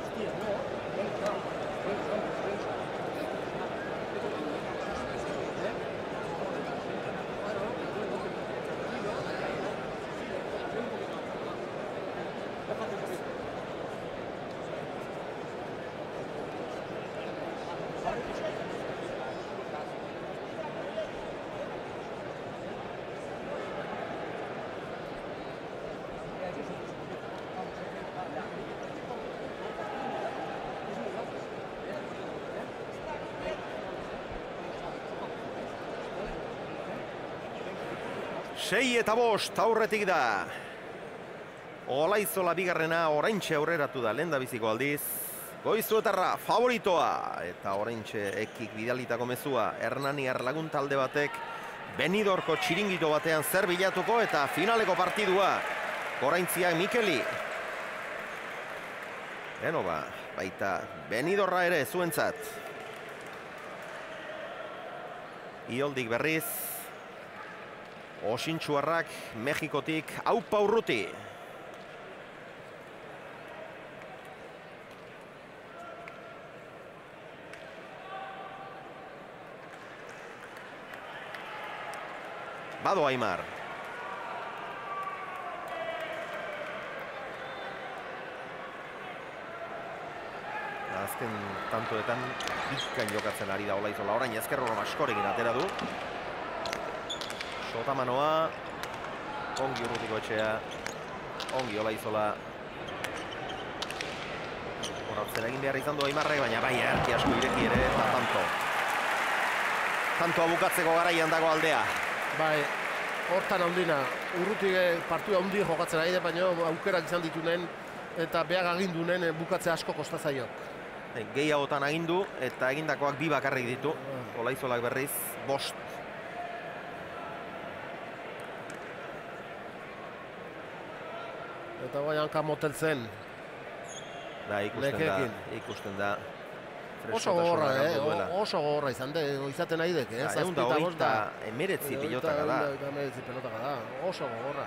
Hostia, no. Venga, vamos. Venga, vamos, venga. Sei eta bost aurretik da. Olaizola bigarrena oraintxe aurreratu da lehen biziko aldiz. Goizuetarra favoritoa eta oraintxe ekik bidalitako mezua Hernaniar lagun talde batek Benidorko txiringito batean zer bilatuko eta finaleko partidua Goraintziak Mikeli. Beno ba, baita Benidorra ere zuentzat. Ioldik berriz, Osintxuarrak Mexikotik aupa urruti. Bado Aimar. Azken tantoetan bizkan jokatzen ari da Olaizola orain ezkerro askorekin atera du. Sotamanoa, ongi urrutiko etxea, ongi Olaizola. Horatzen egin behar izan du Aimarrek, baina bai erki asko ireki ere eta tanto. Tantoa bukatzeko garaian dago aldea. Bai, hortan handina, urrutik eh, partua handi jokatzen ari da, baina aukerak izan ditunen eta behar agindunen eh, bukatze asko kosta zaio. Bai, Gehiagotan agindu eta egindakoak bi bakarrik ditu. Olaizolak berriz, bost. Eta bai hanka moteltzen, Da, ikusten Lekeekin. da, ikusten da. oso gogorra, eh? oso gogorra izan de, izaten nahi dek, eh? Da hogeita da. emeretzi pilotaka da. Emeretzi pilotaka da, oso gogorra.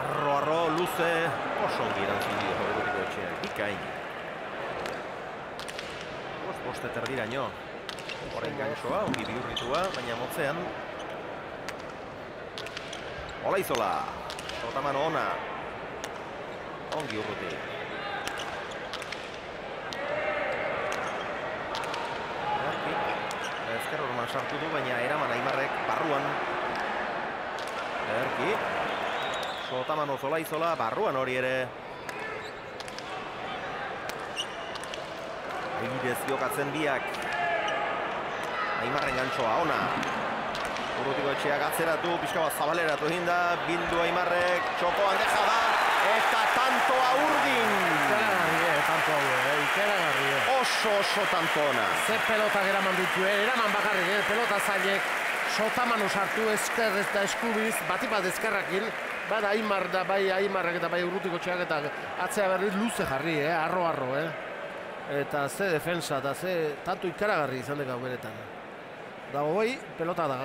Arro, arro, luze, oso ongi erantzun dio Berutiko etxeak, bikain. Bost, bost eta erdiraino. Horrein ganxoa, ongi bihurritua, baina motzean. Olaizola, Sotamano ona. Ongi urruti. Ezker horman sartu du, baina eraman Aimarrek barruan. Erki, Sotamano Zolaizola, barruan hori ere. Aibidez jokatzen biak. Aimarren gantxoa, ona. Urrutiko etxeak atzeratu, pixka bat zabaleratu egin da, bildu Aimarrek, txokoan deja da, eta tantoa urdin. Ikeragarri, eh, tanto hau, eh? Ikeragarri, eh? Oso, oso tanto ona. Ze pelotak eraman ditu, eh? Eraman bakarrik, eh? Pelota zailek, sotamanu sartu esker eta eskubiz, bati bat eskerrakin, bada Aimar da, bai Aimarrek eta bai urrutiko txeak eta atzea berriz luze jarri, eh? Arro-arro, eh? Eta ze defensa, eta ze tanto ikaragarri izan deka beretan. Da hoi pelota da,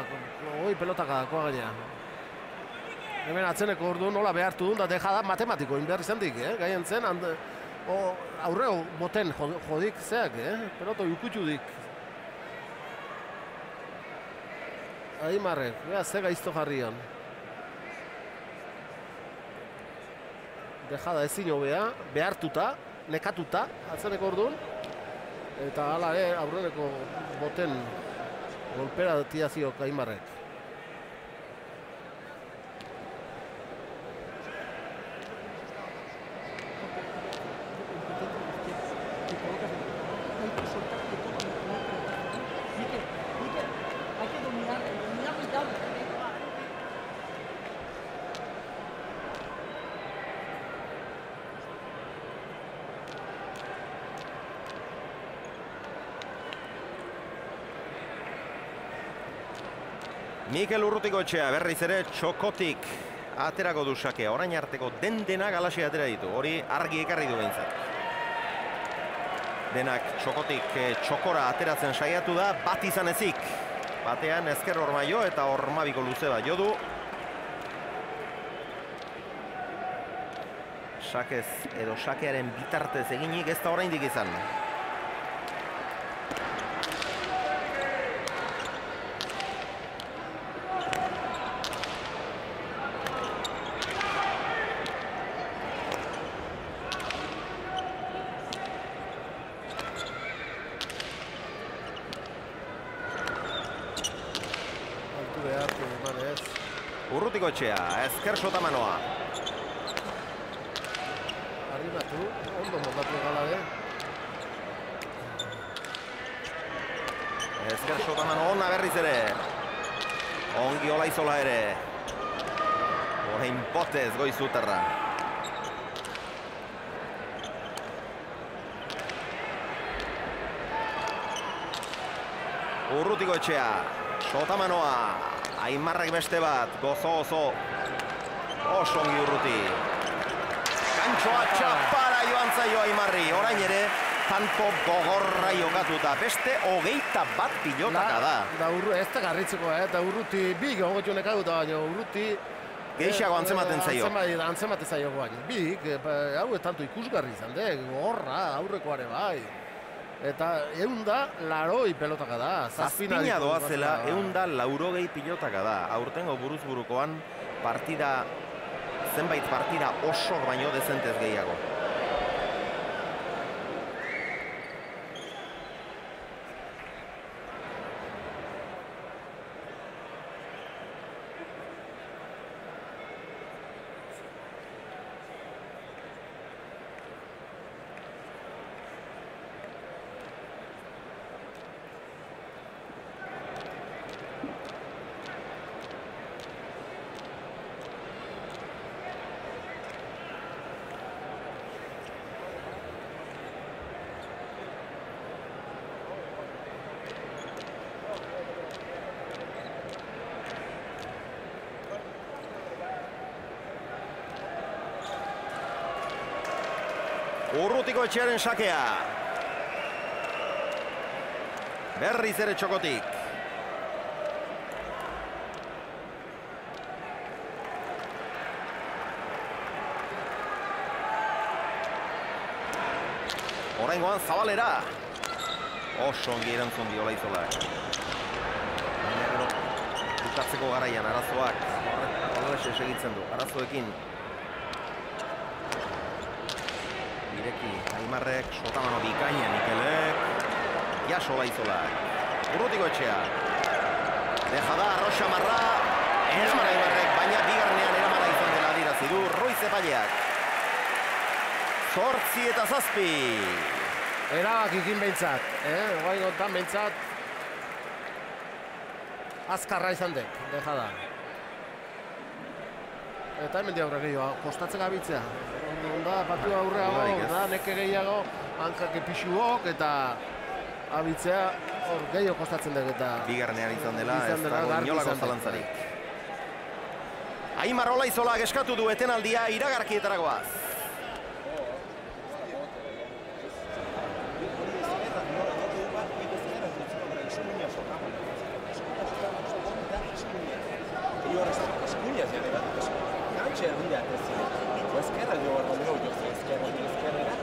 hoi pelotaka dakoa gaina. Hemen atzeneko ordu nola behartu duen, da deja da matematiko, inbehar izan dik, eh? Gaien zen, and, aurreo boten jo- jodik zeak, eh? Peloto ukutxu dik. Aimarrek, bea ze gaizto jarrian. Dejada ezin hobea, behartuta, nekatuta, atzeneko orduan. Eta hala ere, aurreneko boten golpera tiaziok Aimarrek. Te colocas de- hay que soltar que todo lo que no te- Miquel, Miquel, hay que dominar, dominar y darle. Mikel Urrutiko berriz ere txokotik aterako du sakea. Orain arteko den dena galaxe atera ditu. Hori argi ekarri du behintzat. Denak txokotik eh, txokora ateratzen saiatu da, bat izan ezik. Batean ezker horma jo eta hormabiko luze bat jo du. Sakez edo sakearen bitartez eginik ez da oraindik izan. Altu behar, eman ez. Urrutiko ezker sotamanoa. Arrimatu, ondo moldatu gala, eh? Ezker sotamano ona berriz ere. Ongi olaizola ere. Orain potez goizuterra. Urrutiko etxea. Sotamanoa. Aimarrak beste bat. Gozo oso. Oso ongi urruti. Kantxoa txapara joan zaio Aimarri. Orain ere, tanto gogorra jokatuta. Beste hogeita bat pilotaka da. Da urru, ez da garritzeko, eh? Da urruti, bi gongotu nekaguta, baina urruti Geixiago antzematen zaio. Antzema, antzematen zaio. Bik, e, ba, hau ez tanto ikusgarri izan, de, gogorra, aurrekoare bai. Eta egun da, laroi pelotaka da. Zazpina doa zela, egun da laurogei pilotaka da. Aurtengo buruz burukoan partida, zenbait partida oso baino dezentez gehiago. Urrutiko etxearen sakea. Berriz ere txokotik. Horrengoan zabalera. Oso ongi erantzun diola gero, bukatzeko garaian arazoak. Horrexe segitzen du, arazoekin ireki Aimarrek, Sotamano bikaina Mikelek, Jaso Baizolak, Urrutiko etxea, deja da, Rosa Marra, eraman Aimarrek, baina bigarnean eramana izan dela adirazi du, Ruiz Epaileak. Zortzi eta zazpi. Erabak ikin behintzat, eh? Guain gontan behintzat. Azkarra izan dek, deja da. Eta hemen diaurre gehiago, kostatzen gabitzea. Onda, patiu aurreago, ez. da, neke gehiago, hankak epixuok eta abitzea hor gehiago kostatzen dek eta... Bigarnean izan dela, ez dago inolako zalantzarik. Aimar Olaizolak eskatu du etenaldia iragarkietaragoaz. Eskuñas ja ne bat. Kantxe herria ez ziren. Ezkerra jo behar baino jo ezkerra ezkerrera.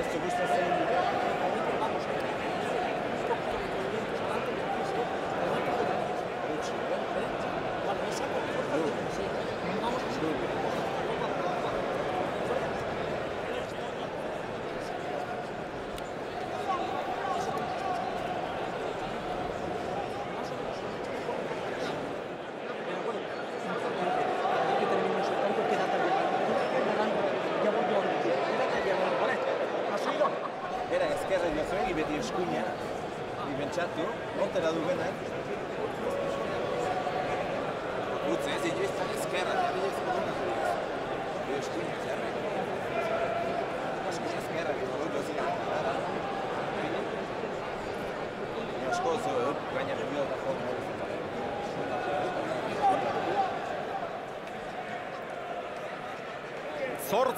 Ez du gustatzen que terminemos el tanto, queda tarde. Ya voy yo. ¿Vale? ¿Has oído? Era ezkerra jo zuen, beti eskuina. Ni bentsatu, montera du benak. Utze, ez jo ez ezkerra, ez ezkerra. Eskuina, zerre. Ezkerra, jo ziren. Asko zo, baina bio da joan.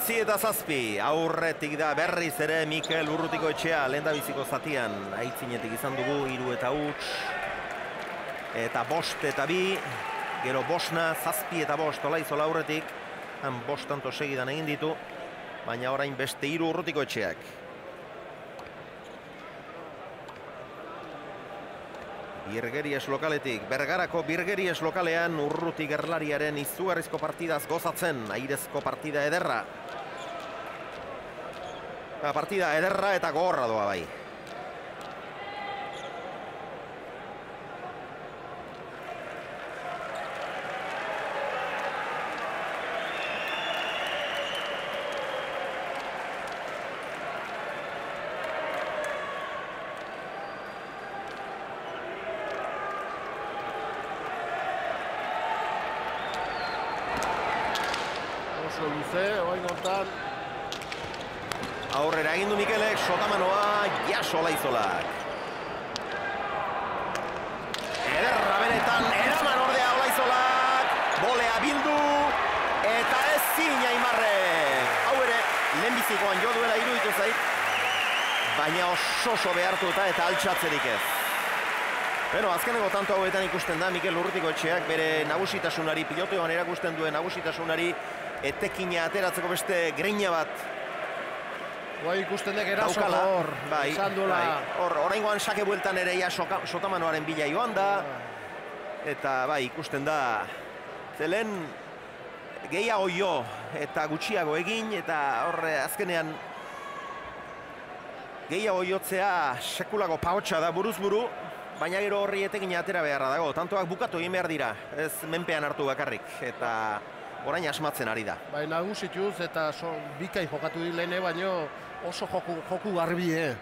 Zortzi eta zazpi, aurretik da berriz ere Mikel Urrutiko etxea lehendabiziko zatian. Aitzinetik izan dugu hiru eta huts eta bost eta bi. Gero bosna, zazpi eta bost. Olaizola aurretik. Han bost tanto segidan egin ditu baina orain beste hiru urrutiko etxeak. Birgeries lokaletik, Bergarako Birgeries lokalean urruti gerlariaren izugarrizko partidaz gozatzen, airezko partida ederra. Ba, partida ederra eta gogorra doa bai. Oso luze, oain gontan, Aurrera egin du Mikelek, sotamanoa, jaso laizolak. Ederra benetan, eraman ordea olaizolak, bolea bildu, eta ez zin Aimarrek. Hau ere, lehenbizikoan jo duela iruditu zait, baina oso oso behartuta eta altxatzerik ez. Beno, azkeneko tanto hauetan ikusten da Mikel Urrutiko etxeak bere nagusitasunari, pilotoan erakusten duen nagusitasunari etekina ateratzeko beste greina bat Bai ikusten dek eraso hor, bai, izan duela. bai. Hor, oraingoan sake bueltan ere soka, sotamanoaren bila joan da. Eta bai, ikusten da, zelen gehiago jo eta gutxiago egin, eta horre azkenean gehiago jotzea sekulako pahotsa da buruz buru, baina gero horri etekin atera beharra dago. Tantoak bukatu egin behar dira, ez menpean hartu bakarrik, eta orain asmatzen ari da. Bai, nagusituz eta so, bikain jokatu dilene, baino oso joku, joku garbi, eh?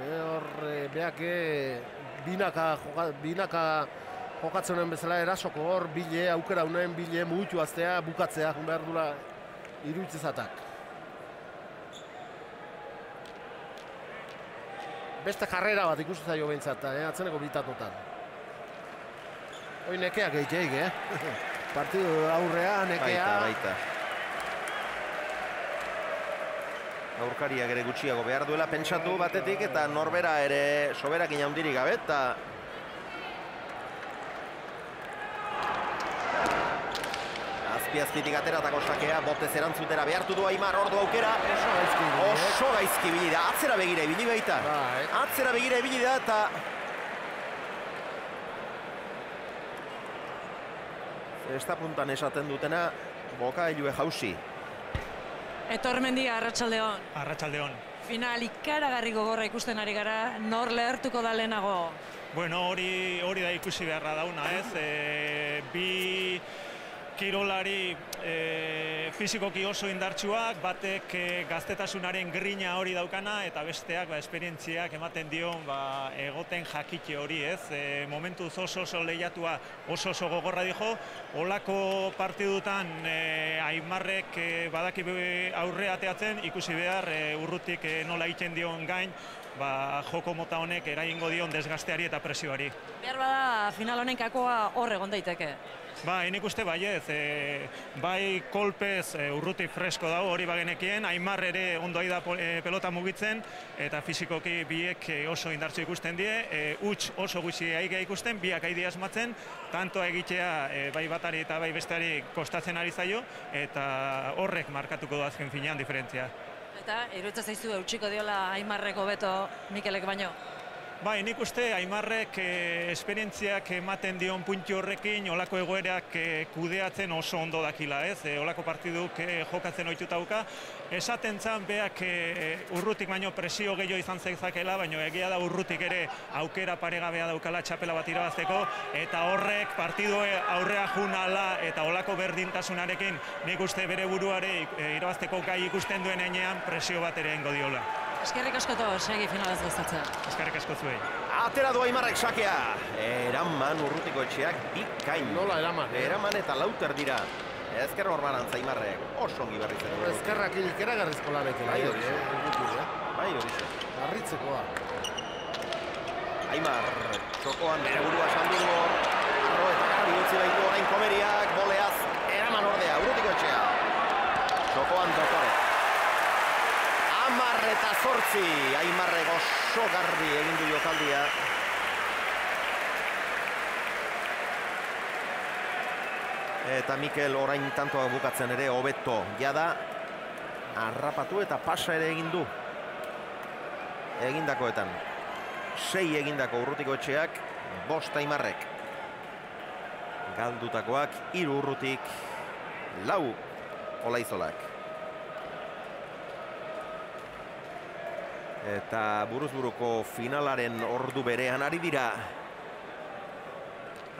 E, hor, e, beak, e, binaka, joka, binaka jokatzen bezala erasoko hor, bile, aukera unen bile, mugitu aztea, bukatzea, behar dula iruitzezatak. Beste jarrera bat ikusten zaio behintzat, eh? atzeneko bitatotan. Hoi nekeak egiteik, eh? <laughs> Partidu aurrean, nekea. Baita, baita. Aurkariak ere gutxiago behar duela pentsatu batetik eta norbera ere soberakin handirik gabe eta Azpiazpitik ateratako sakea, botez erantzutera behartu du Aimar, ordu aukera. Oso gaizki ibili, eh? Oso gaizki ibili da, atzera begira ibili baita. Bai. Atzera begira ibili da eta... Zesta puntan esaten dutena, boka elue jausi. Etormendi Arratsaldeon. Arratsaldeon. Final ikaragarri gogorra ikusten ari gara, nor lehertuko da lehenago. Bueno, hori hori da ikusi beharra dauna, ez? E, bi kirolari e, fizikoki oso indartsuak, batek e, gaztetasunaren grina hori daukana eta besteak ba, esperientziak ematen dion ba, egoten jakite hori, ez? E, momentuz oso oso lehiatua oso oso gogorra dijo, olako partidutan e, Aimarrek e, badaki aurre ateatzen ikusi behar e, urrutik e, nola egiten dion gain, ba, joko mota honek eragingo dion desgasteari eta presioari. Behar bada final honen kakoa hor egon daiteke. Ba, nik uste baiez, e, bai kolpez e, urruti fresko dago hori bagenekien, Aimar ere ondo da e, pelota mugitzen, eta fizikoki biek oso indartsu ikusten die, e, huts oso gutxi aigea ikusten, biak aidi asmatzen, tanto egitea e, bai batari eta bai besteari kostatzen ari zaio, eta horrek markatuko du azken finean diferentzia. Eta, iruditzen zaizu eutxiko diola Aimarreko beto Mikelek baino. Bai, nik uste Aimarrek eh, esperientziak ematen dion puntu horrekin olako egoerak eh, kudeatzen oso ondo dakila, ez? Eh, olako partiduk eh, jokatzen ohituta dauka. Esaten zan beak eh, urrutik baino presio gehiago izan zezakela, baino egia da urrutik ere aukera paregabea daukala txapela bat irabazteko eta horrek partidu aurrea junala eta olako berdintasunarekin nik uste bere buruare irabazteko gai ikusten duen enean presio bat ere engo diola. Eskerrik askoto, segi finalaz gozatzen. Eskerrik asko zuei. Atera du Aimarrek sakea. Eraman urrutiko etxeak bikain. Nola eraman, eh? Eraman eta lauter dira. Ezker horbarantza Aimarrek oso ongi berriz ere. Ezkerrak ikeragarrizko lanekin. Bai, eh, eh? Bai, horixe. Garritzekoa. Aimar, txokoan bere burua saldu du hor. Arro eta garbi utzi baitu orain komeriak, boleaz, eraman ordea, urrutiko etxea. Txokoan doktore. Amar eta zortzi, Aimarrek oso garbi egin du jokaldia. Eta Mikel orain tantoa bukatzen ere hobeto jada harrapatu eta pasa ere egin du egindakoetan sei egindako urrutiko etxeak, bost aimarrek. Galdutakoak, hiru urrutik, lau olaizolak. Eta buruzburuko finalaren ordu berean ari dira.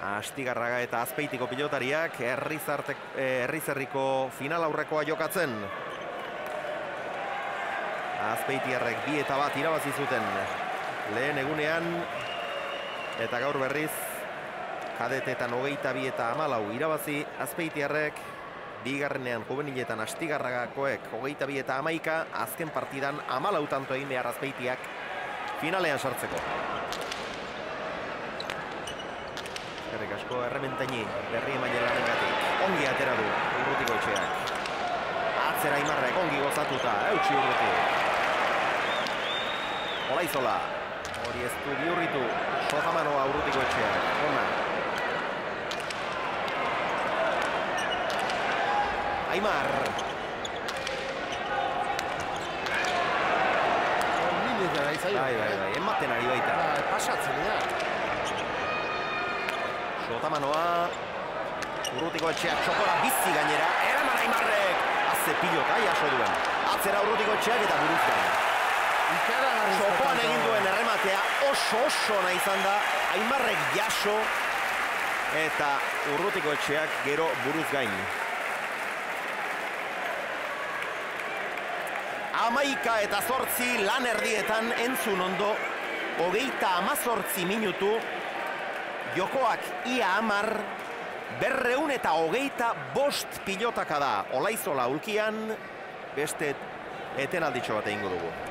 Astigarraga eta azpeitiko pilotariak herrizerriko final aurrekoa jokatzen. Azpeitiarrek bi eta bat irabazi zuten lehen egunean eta gaur berriz kadetetan hogeita bi eta amalau irabazi azpeitiarrek bigarrenean juveniletan astigarragakoek hogeita bi eta amaika azken partidan amalau tanto egin behar azpeitiak finalean sartzeko. Eskerrik asko errementaini berri emaile lanengatik. Ongi atera du urrutiko etxeak. Atzera imarrek ongi gozatuta, eutxi urrutik. Olaizola, Hori ez du bihurritu Sotamanoa urrutiko etxeak. Ona. Aimar. Minez da izan. Bai, bai, bai, ematen ari baita. Bai, pasatzen da. Sotamanoa. Urrutiko etxeak txokora bizi gainera. Eraman Aimarrek. Aze pilota jaso duen. Atzera urrutiko etxeak eta buruz gain. Ikaragarri Txokoan jokatu. egin duen errematea oso oso nahi izan da. Aimarrek jaso. Eta urrutiko etxeak gero buruz gain. Amaika eta zortzi lan erdietan entzun ondo, hogeita amazortzi minutu, jokoak ia amar, berreun eta hogeita bost pilotaka da. Olaizola ulkian, beste etenalditxo bat egingo dugu.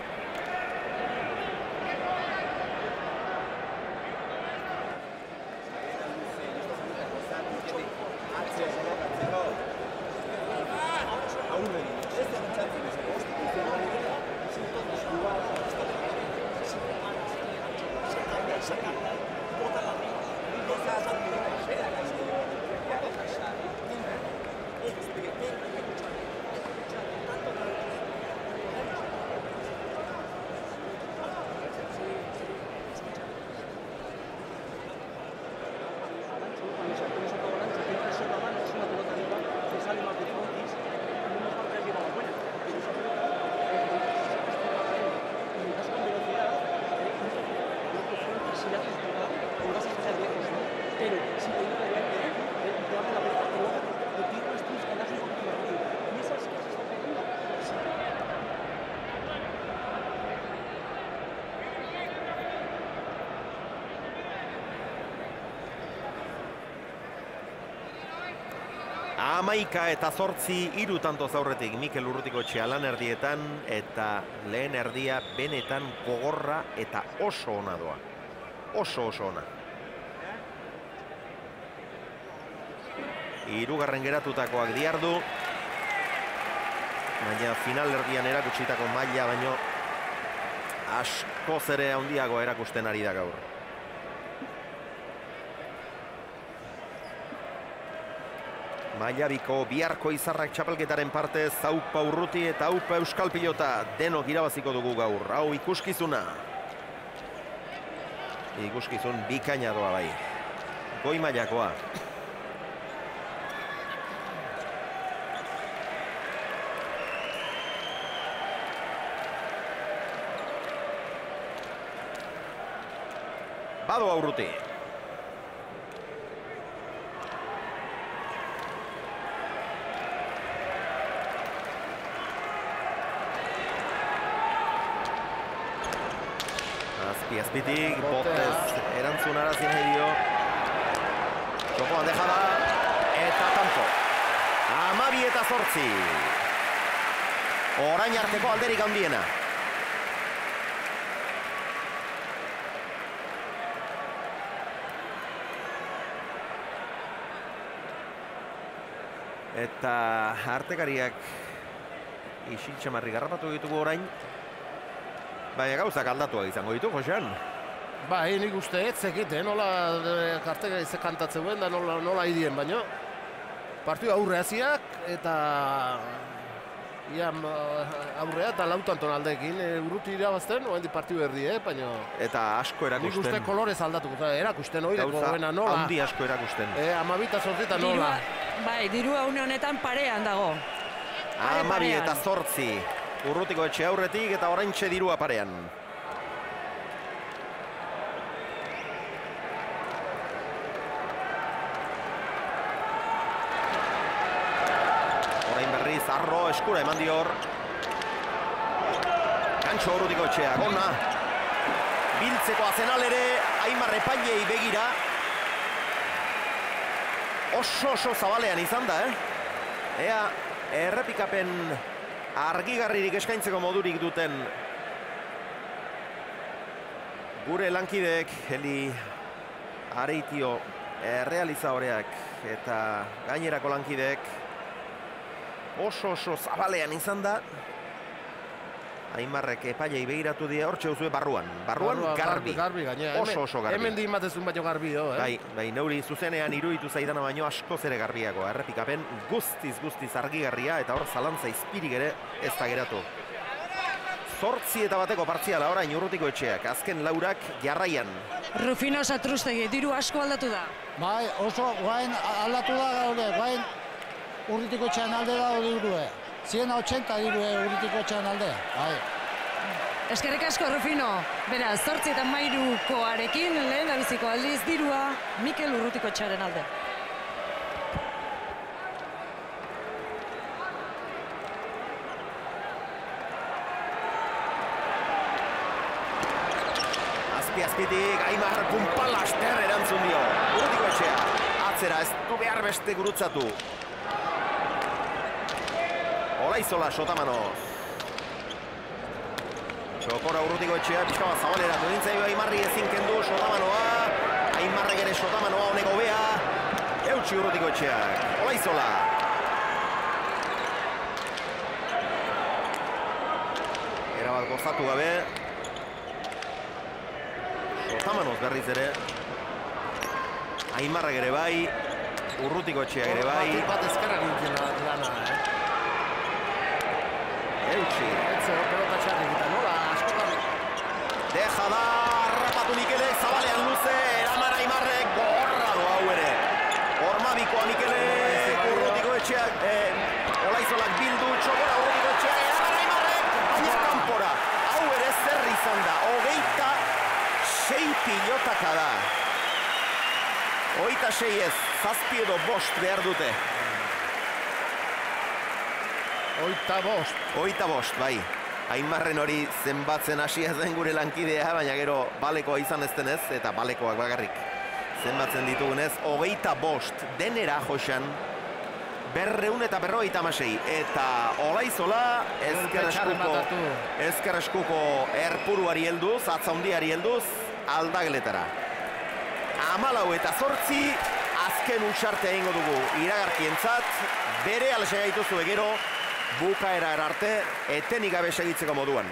Amaika eta zortzi hiru tanto zaurretik Mikel Urrutiko etxea lan erdietan eta lehen erdia benetan gogorra eta oso ona doa. Oso oso ona. Hirugarren geratutakoak diardu. Baina final erdian erakutsitako maila baino askoz ere handiago erakusten ari da gaur. Mailabiko biharko izarrak txapelketaren parte zaupa urruti eta aupa euskal pilota denok irabaziko dugu gaur. Hau ikuskizuna. Ikuskizun bikaina doa bai. Goi mailakoa. Bado aurruti. Azpitik, botez, erantzun arazin nahi dio. Txokoan dejada, eta kanpo. Amabi eta zortzi. Orain arteko alderik handiena. Eta artekariak isiltxamarri garrapatu ditugu orain. Baina gauzak aldatuak izango ditu, Josean. Bai, nik uste ez zekite, nola eh, kartega izek kantatzen duen da nola, nola idien, baino. Partio aurre hasiak eta ia eh, aurrea eta lautan tonaldekin e, urruti irabazten, oen di partio erdi, eh, baino. Eta asko Nik erakusten. uste kolorez aldatuko, erakusten oideko Gauza goena nola. handi asko erakusten. E, amabita sortita nola. Dirua, bai, dirua une honetan parean dago. Pare Amabi parean. eta zortzi. Urrutiko etxe aurretik eta orain dirua parean. Orain berriz arro eskura eman dior. Gantxo urrutiko etxea, gona. Biltzeko azenal ere, Aimar epailei begira. Oso oso zabalean izan da, eh? Ea, errepikapen argigarririk eskaintzeko modurik duten gure lankideek heli areitio errealizadoreak eta gainerako lankideek oso oso zabalean izan da Aimarrek epailei behiratu dira hortxe uzue barruan. Barruan, garbi. Garbi gainera. Oso oso garbi. Hemen dimatezun baino garbi do, eh? Bai, bai, neuri zuzenean iruditu zaidana baino askoz ere garbiago. Errepikapen guztiz guztiz argigarria eta hor zalantza izpirik ere ez da geratu. Zortzi eta bateko partziala orain urrutiko etxeak. Azken laurak jarraian. Rufino Satrustegi, diru asko aldatu da. Bai, oso guain aldatu da gaude, guain urritiko txan alde da dirue. 180 dirue urritiko txan alde, bai. Eskerrik asko Rufino, beraz, zortzi eta mairukoarekin lehen abiziko aldiz dirua Mikel Urrutiko txaren alde. Azpi azpitik, Aimar Pumpalaster erantzun dio. Urrutiko etxea. Atzera, ez du behar beste gurutzatu. Olaizola Sotamanoz. Txokora urrutiko etxea, pixka bat zabalera. Duintzaio Aimarri ezin kendu Sotamanoa. Aimarrek ere Sotamanoa honek hobea. Eutxi urrutiko etxeak. Olaizola. Erabat gozatu gabe. Sotamanoz berriz ere. Aimarrek ere bai. Urrutiko etxeak ere bai. Bat ezkerra nintzen lana, eh? Eutxi. Etze, pelota txarri egiten, nola, askotan. Deja da, harrapatu Mikelek, zabalean luze, eraman Aimarrek, gorra du hau ere. Ormabikoa Mikelek, urrutiko etxeak, eh, olaizolak bildu, txokora urrutiko etxeak, eraman Aimarrek, baina kanpora. Hau ere zer izan da, hogeita sei pilotaka da. Hogeita sei ez, zazpi edo bost behar dute. Oita bost. Oita bost, bai. Aimarren hori zenbatzen hasia zen gure lankidea, baina gero balekoa izan ez denez, eta balekoak bakarrik zenbatzen ditugunez, hogeita bost denera joxan, berreun eta berrogeita amasei. Eta olaizola ezker eskuko, ezker eskuko erpuruari helduz, atzaundiari helduz, aldageletara. Amalau eta zortzi, azken utxarte egingo dugu iragarkientzat, bere alese gaituzu egero, bukaera erarte, etenik gabe segitzeko moduan.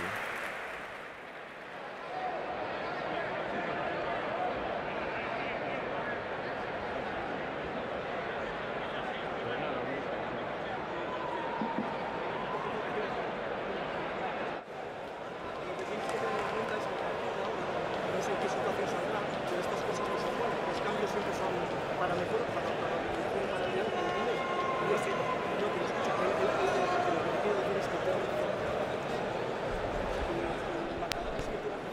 No sé qué situación saldrá, pero estas cosas no son buenas. Los cambios siempre son para mejor, para, para, para, para el bien, para el bien. Y yo sí, yo que lo escucho, el, el, el, el- lo que le quiero decir es que tengo que la cara es que tiene que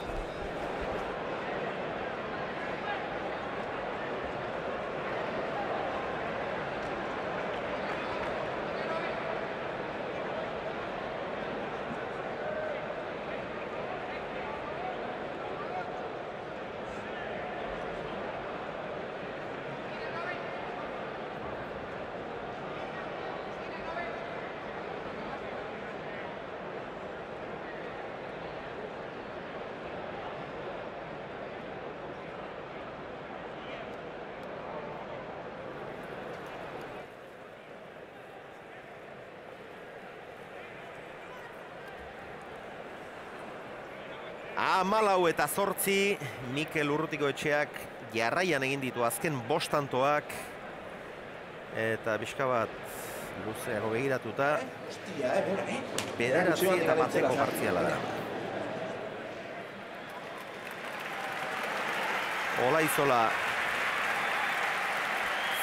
Amalau eta zortzi, Mikel Urrutiko etxeak jarraian egin ditu azken bostantoak. Eta pixka bat luzeago begiratuta, eh, eh? bederatzi eta bat bateko partziala da. Olaizola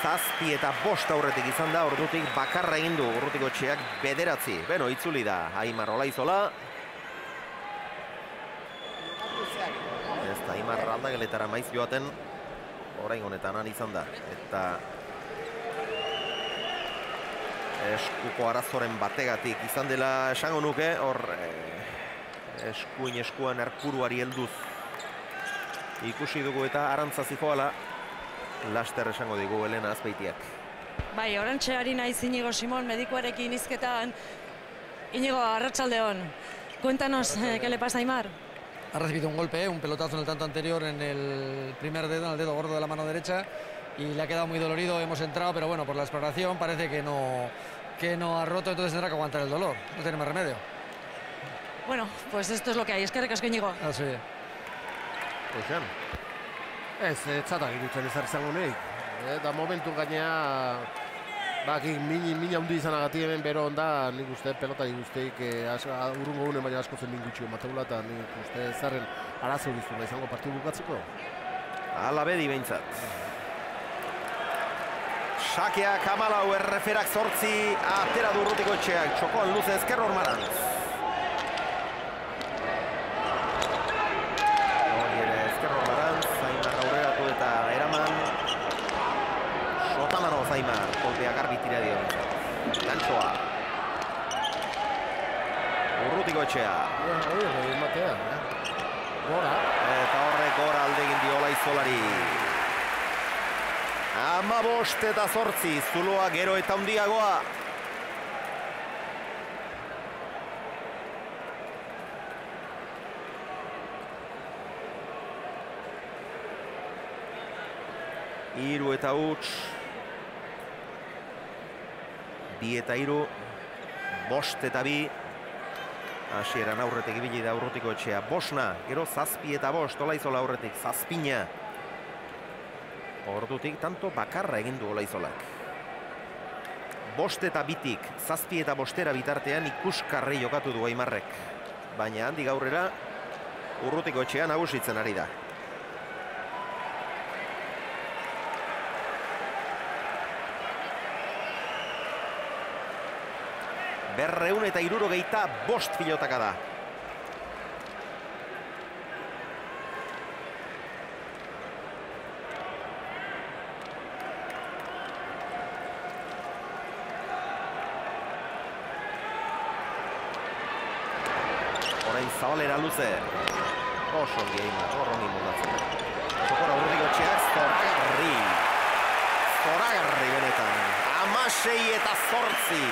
zazpi eta bost aurretik izan da, ordutik bakarra egin du urrutiko etxeak bederatzi. Beno, itzuli da, Aimar Olaizola. Ez da, Aimar aldageletara maiz joaten, orain honetan han izan da. Eta eskuko arazoren bategatik izan dela esango nuke, hor eh, eskuin eskuan erpuruari helduz ikusi dugu eta arantza zijoala laster esango digu Elena Azpeitiak. Bai, orantxe ari naiz Inigo Simón medikuarekin izketan. Inigo, arratsaldeon. Cuéntanos, eh, ¿qué le pasa a Aymar? Ha recibido un golpe, un pelotazo en el tanto anterior en el primer dedo, en el dedo gordo de la mano derecha y le ha quedado muy dolorido. Hemos entrado, pero bueno, por la exploración parece que no, que no ha roto, entonces tendrá que aguantar el dolor. No tiene más remedio. Bueno, pues esto es lo que hay. Eskerrik asko inigo. Así. Eixan. Ez, ez zatak ikutzen ezer izango nik. Eta momentu gainea, bakik min, min handi izanagatik hemen bero onda, nik uste pelotari guzteik eh, as- a- urrungo gune baina asko zen min gutxi emateula eta nik uste zaren arazo dizula izango partidu bukatzeko. Ala bedi behintzat. Sakea Kamalau erreferak zortzi, atera du urrutiko etxeak, txokoan luze ezker ormarantz. Hori ere ezker ormarantz, Zaimar aurreratu eta eraman. Sotamano Zaimar, kolpea garbi tira dio. Gantxoa. Urrutiko etxea. Hori eh? Gora. Eta horrek gora alde egin diola izolari. Ama bost eta zortzi, zuloa gero eta hundiagoa. Iru eta huts. Bi eta iru. Bost eta bi. Hasieran aurretik ibili da urrutiko etxea. Bosna, gero zazpi eta bost, olaizola aurretik, zazpina. Ordutik tanto bakarra egin du olaizolak. Bost eta bitik, zazpi eta bostera bitartean ikuskarri jokatu du Aimarrek. Baina handi gaurrera, urrutiko etxea nagusitzen ari da. Berreun eta irurogeita bost pilotaka da. Orain zabalera luze. Oso ongi egin, hor ongi moldatzen. Txokora urriko txeak, zoragarri. Zoragarri benetan. Amasei eta zortzi.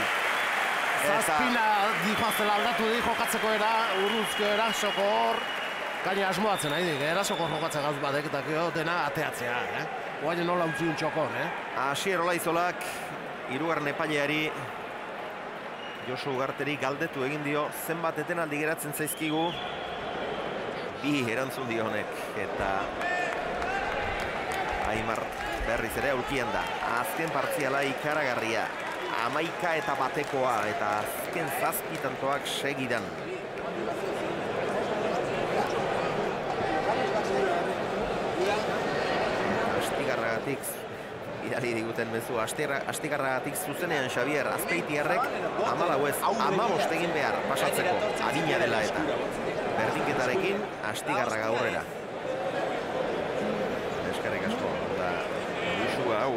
Zazpila dihoazela aldatu di jokatzeko era, urruzko erasoko hor, gaina asmoatzen nahi dik, erasoko jokatzen gauz badek eta dena ateatzea, eh? Guain nola utzi un txokor, eh? Asier Olaizolak, irugarren epaileari Josu Ugarteri galdetu egin dio. Zenbat etenaldi geratzen zaizkigu? Bi erantzun dio honek eta Aimar berriz ere aurkian da. Azken partziala ikaragarria amaika eta batekoa eta azken zazpi tantoak segidan. Astigarragatik bidali diguten mezu Astigarra- Astigarragatik zuzenean Xavier Azpeitiarrek amalau ez amabost egin behar pasatzeko adina dela eta berdinketarekin Astigarra gaurrera eskerrik asko da Joshua hau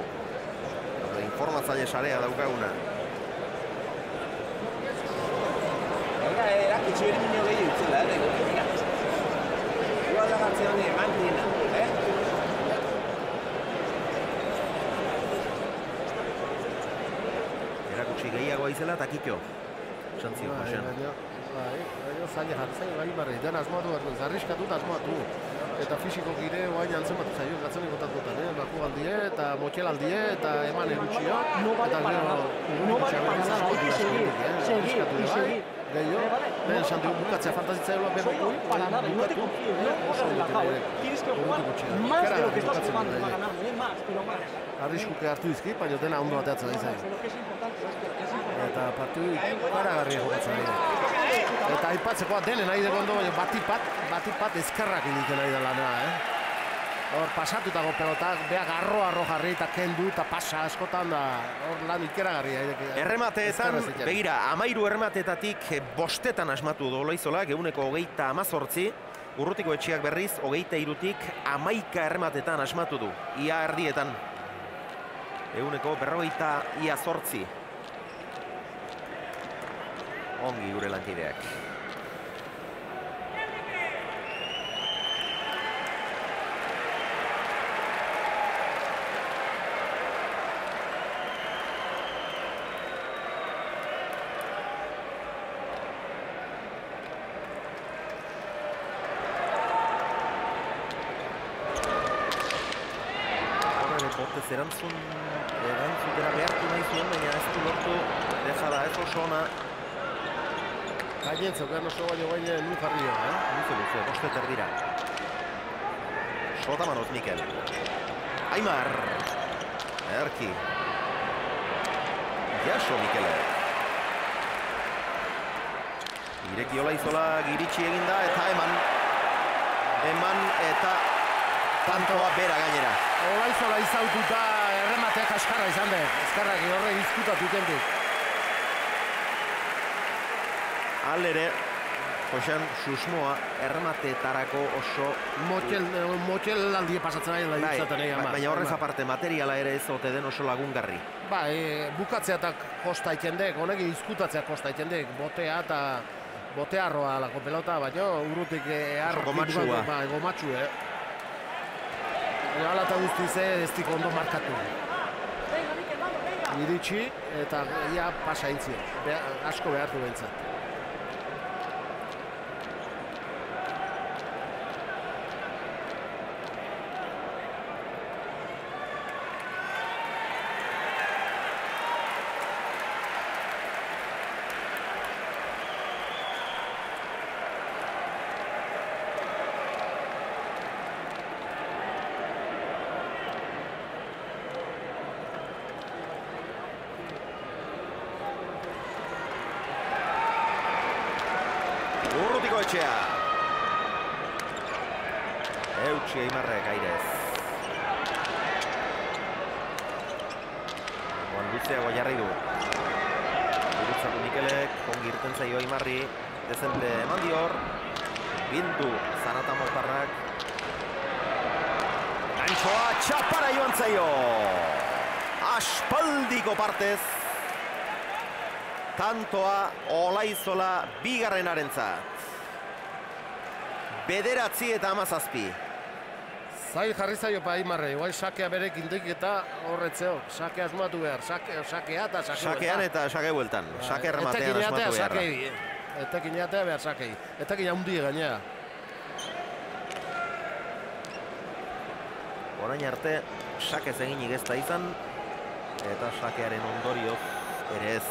da, informatzaile sarea daukaguna Venga, erakutsi bere minio gehiago utzela, eh? Venga. Igual da gartzen honi eman dina, eh? erakutsi gehiago aizela eta kitxo esan zion Bai, Josean. baina, bai, baina zaila jartzen gai barri, den asmoatu behar, zarriskatu eta asmoatu. Eta fisiko gire guain antzen bat zaio, gatzen ikotatutan, eh? Baku aldie, eta motxel aldie, eta eman erutxio. No vale eta gero, No vale para nada, hay que zaskatu lehen esan dugu bukatzea fantazitzaioa Son bebekui, minutos para nada, no te confíes, no ondo relajado, ere. ¿eh? Tienes que jugar gutxi, más de lo que estás jugando para ganarlo, ¿eh? Más, pero más. arriskuke hartu dizki, baina dena ondo ateatzen da izan. Eta partidu ikaragarria jokatzen ari da. Eta aipatzekoa denen nahi dugu ondo, baina batik bat, batik bat ezkerrak egiten nahi da lana, eh? Hor pasatutako pelotak, beak arro-arro jarri eta kendu eta pasa askotan da, hor lan ikeragarria. Erremateetan, Ezkerra zitzen. begira, amairu erremateetatik eh, bostetan asmatu du Olaizolak, eguneko hogeita amazortzi, urrutiko etxeak berriz, hogeita irutik, amaika errematetan asmatu du, ia erdietan. Eguneko berrogeita ia zortzi. Ongi gure lankideak. Horre botez erantzun, erantzutera behartu nahi zuen, baina ez du lortu, deja da ez oso ona. Gainen zeukan oso baino gaine nun jarri jo, eh? Luze, luze, boste terdira. Sota manoz Mikel. Aimar. Erki. Jaso Mikele. Ireki hola izola giritsi eginda eta eman. Eman eta tantoa bera gainera. Olaizola izaututa erremateak askarra izan dut. Eskarrak horre izkutatu kendik. Alere, Josean, susmoa erremateetarako oso... Motxel, motxel aldie pasatzen ari Bai, izaten egin ba- baina horrez aparte materiala ere ez ote den oso lagungarri. Ba, e, bukatzeatak kosta ikendek, honek izkutatzea kosta ikendek, botea eta botearroa lako pelota, baina urrutik e, Oso gomatsua. Ba, gomatsu, eh? Hala eta guztiz eh, ez dik ondo markatu. Iritsi eta ia pasa intzio. Be, asko behartu behintzat. Urrutiko etxea. Eutxi Aimarrek airez. Juan luzeago jarri du. Gurutzatu Mikelek, ongi irten zaio Aimarri. Dezente eman dior. Bindu Zanata Motarrak. Antxoa txapara joan zaio. Aspaldiko partez. Tantoa Olaizola bigarrenarentzat. Bederatzi eta amazazpi. Zail jarri zaio pa Aimarre, igual sakea berek indik eta horretzeo. Sake asmatu behar, sake, sakea eta sake Sakean eta sake bueltan. Sake errematean Etekin asmatu jatea beharra. sakei. Etekin jatea behar sakei. Etekin haundi gainea. Orain arte, sakez eginik ez da izan. Eta sakearen ondorioz ere ez.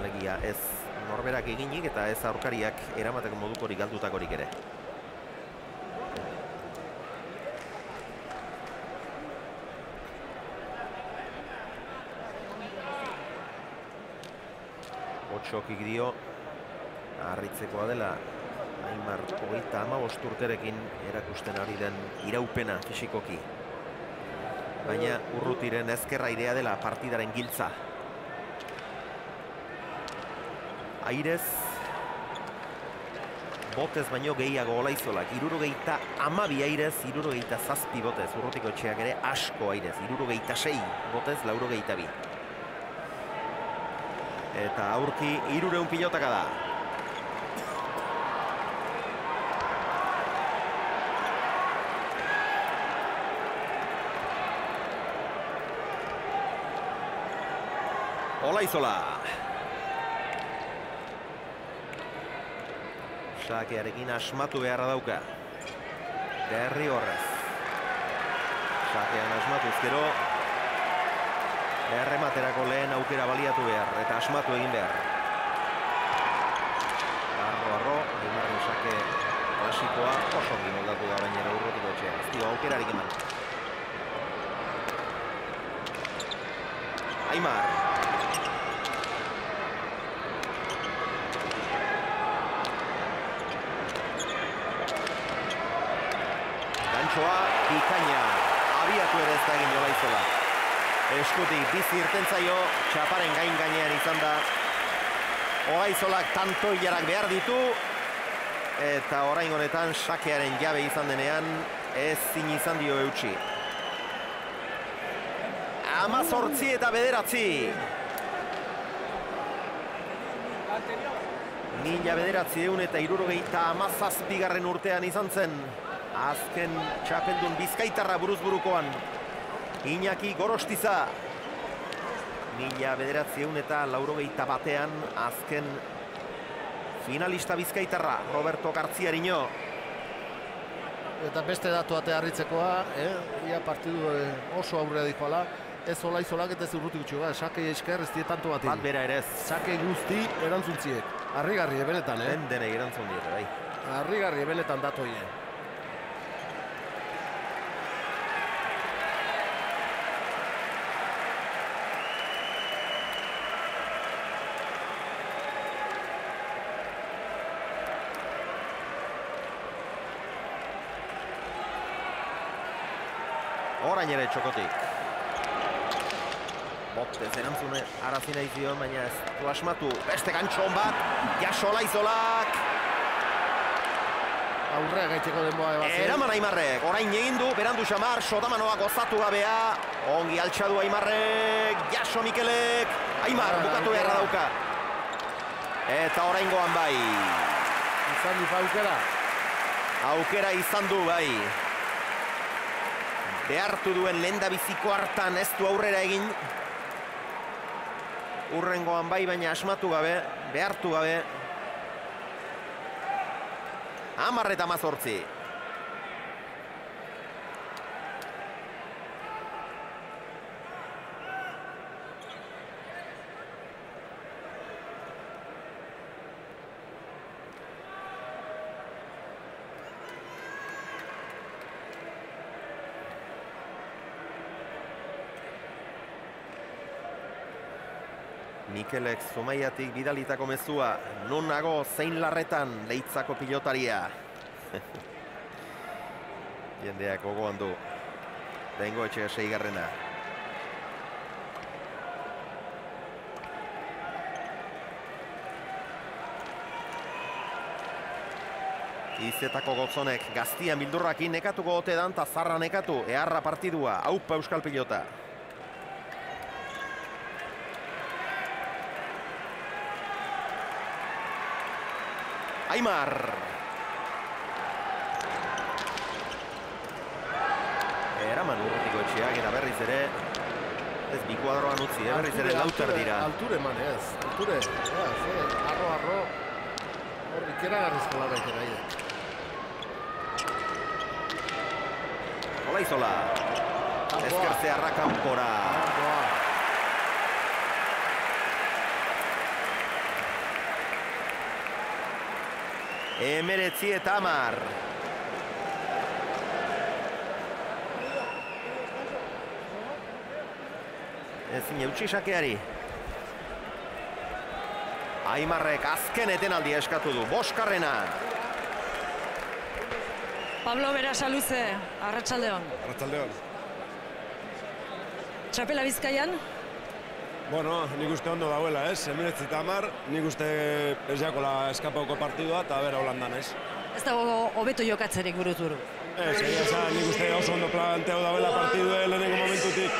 Alegia ez norberak eginik eta ez aurkariak eramateko modukorik galdutakorik ere. Otxokik dio, harritzekoa dela, Aimar hogeita ama urterekin erakusten ari den iraupena fisikoki. Baina urrutiren ezkerra idea dela partidaren giltza. Airez, botez baino gehiago olaizolak, irurogeita amabi airez, irurogeita zazpi botez, urrutiko etxeak ere asko airez, irurogeita sei botez, laurogeita bi. Eta aurki irureun pilotaka da. Olaizola. Sakearekin asmatu beharra dauka. Derri horrez. Sakean asmatuz gero. Errematerako lehen aukera baliatu behar eta asmatu egin behar. Arro, arro, Aimarren sake klasikoa oso ongi moldatu da bainera urrotiko etxea. Ez dio aukerarik eman. Aimar. Gantxoa, bikaina, abiatu ere ez da egin olaizola. Eskutik bizi irten zaio, txaparen gain gainean izan da. Olaizolak tanto hilarak behar ditu, eta orain honetan sakearen jabe izan denean, ez zin izan dio eutxi. Amazortzi eta bederatzi. Mila bederatzi eun eta irurogeita amazazpigarren urtean izan zen. Azken txapeldun bizkaitarra buruzburukoan. Iñaki Gorostiza. Mila bederatzi eun eta laurogeita batean azken finalista bizkaitarra Roberto Garziarino. Eta beste datu ate harritzekoa, eh? ia partidu eh, oso aurre dikoala. ez olaizolak eta ez urrutik utxu, sake esker ez die tanto bat Bat bera ere ez. Sake guzti erantzuntziek. Harrigarri benetan, eh? Den erantzun dira, bai. Harrigarri benetan datoie. Orain ere txokotik. Botez erantzune arazi nahi zion, baina ez du asmatu. Beste gantxon bat, jasola izolak. Aurrea gaitzeko denboa ebazien. Eraman Aimarrek, orain egin du, berandu xamar, sotamanoa gozatu gabea. Ongi altxadu Aimarrek, jaso Mikelek. Aimar, bukatu beharra dauka. Eta orain goan bai. Izan du aukera. Aukera izan du bai. Behartu duen lenda biziko hartan ez du aurrera egin. Urrengoan bai, baina asmatu gabe, behartu gabe. Hamar eta mazortzi. Mikelek Zumaiatik bidalitako mezua, non nago zein larretan leitzako pilotaria. <laughs> Jendeak gogoan du. Bengo etxe seigarrena. Izetako gotzonek gaztian bildurrakin nekatuko ote dan, ta zarra nekatu, eharra partidua, haupa euskal pilota. Aimar. Eraman urrutiko etxeak eta berriz ere ez bi kuadroan utzi, eh? berriz ere lauter dira. Alture eman ez, alture. Ja, ze, arro, arro. Hor, ikeragarrizko lara ikera ide. Ola izola. Ezkertzea arrakanpora. Emeretzi eta amar. Ezin eutxi sakeari. Aimarrek azken etenaldia eskatu du. Boskarrena. Pablo Berasaluze, Arratsaldeon. Arratsaldeon. Txapela Bizkaian, Bueno, nik uste ondo dauela, ez? Emiretzi eta amar, nik uste ez jakola eskapauko partidua eta bera holandan, ez? ez dago hobeto jokatzerik buruz buru. Ez, egia esan, nik uste oso ondo planteo dauela partidue lehenengo momentutik.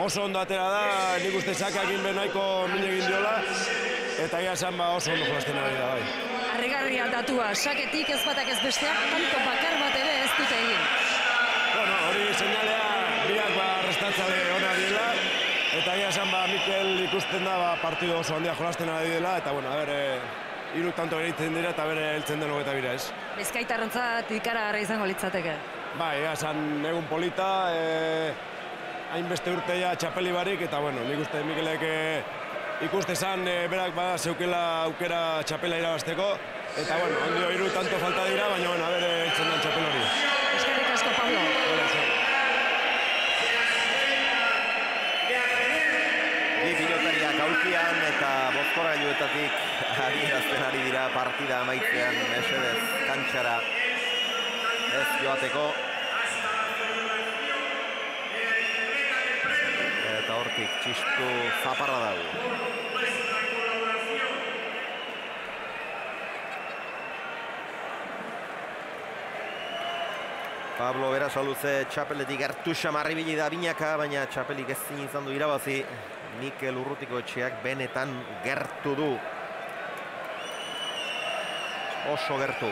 Oso ondo atera da, nik uste sakakin ben nahiko min egin diola, eta egia esan ba oso ondo jolasten ari da, bai. Harrigarria datua, saketik ez batak ez besteak, tanto bakar bat ere ez dute egin. Bueno, hori seinalea biak ba restatzale ona diela, eta egia esan ba Mikel ikusten da ba, partido oso handia jolasten ari dela, eta bueno, a ber, e, hiru tanto geritzen dira eta bere heltzen den hogeta bira, ez? Bizkaitarrentzat ikaragarri izango litzateke. Bai, egia esan egun polita, e, hainbeste urteia txapeli barik, eta bueno, nik uste Mikelek e, ikuste zan e, berak bada zeukela aukera txapela irabazteko, eta bueno, ondio hiru tanto falta dira, baina bueno, a ber, heltzen den txapel hori. Eskerrik asko, Pablo. Bi pilotariak aulkian eta bozkorailuetatik adierazten ari dira partida amaitzean mesedez kantxara ez joateko. Eta hortik txistu zaparra dago. Pablo Berasaluze txapeletik gertu xamarri bili da binaka, baina txapelik ezin izan du irabazi. Mikel Urrutiko etxeak benetan gertu du. Oso gertu.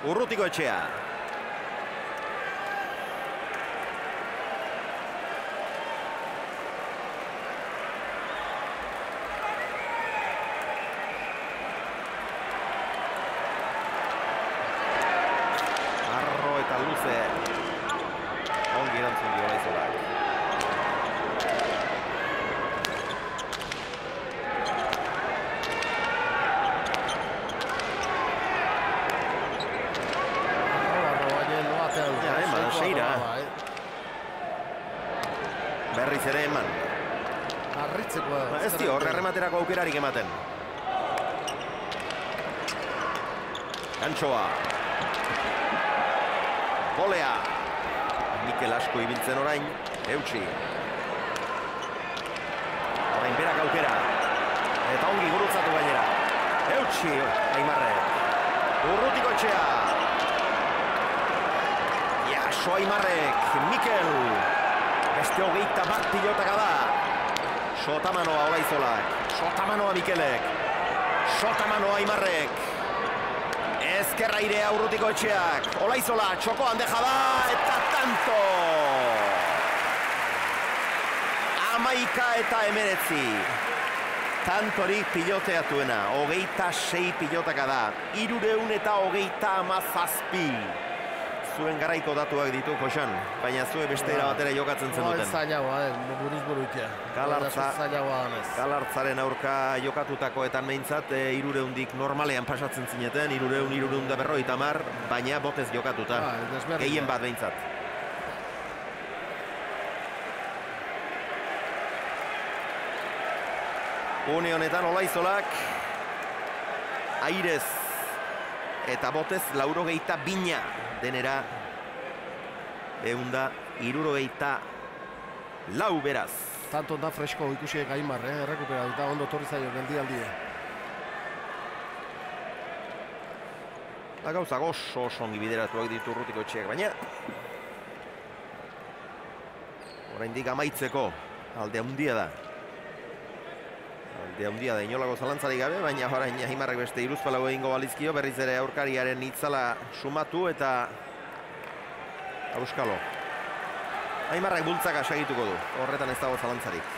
Urrutiko etxea. Arro eta luze. Ongi erantzun dio Olaizolak. Ja, eman, seira. Berriz ere eman. Arritzeko. Ba, ez dio, horre rematerako aukerarik ematen. Antxoa. Bolea. Mikel ibiltzen orain. Eutxi. Orain berak aukera. Eta ongi gurutzatu gainera. Eutxi, Aimarre. Urrutiko etxea. Jaso Aimarrek. Mikel. Beste hogeita bat pilotaka da. Sotamanoa Olaizolak. Sotamanoa Mikelek. Sotamanoa Aimarrek. Ezkerra irea urrutiko etxeak. Olaizola, txoko handeja da, eta tanto! Amaika eta emeretzi. Tantorik piloteatuena, hogeita sei pilotaka da. Irureun eta hogeita amazazpi. Zuen garaiko datuak ditu, Josan, baina zue beste era batera jokatzen zen duten. zailagoa, eh, buruz buruitea. Galartza. Galartzaren aurka jokatutakoetan behintzat e, irureundik normalean pasatzen zineten, irureun, irureun da berroita mar, baina botez jokatuta. Desberdina. Gehien bat behintzat. Une honetan Olaizolak airez eta botez laurogeita bina denera eunda irurogeita lau beraz. Tanto da fresko ikusi Gaimar, eh, errekuperatuta ondo torri zaio geldialdia. Da gauza oso oso ongi bideratuak ditu urrutiko etxeak, baina oraindik amaitzeko alde handia da. Alde handia da inolako zalantzarik gabe, baina orain Aimarrek beste iruzpalau egingo balizkio, berriz ere aurkariaren itzala sumatu eta Auskalo. Aimarrak bultzaka segituko du, horretan ez dago zalantzarik.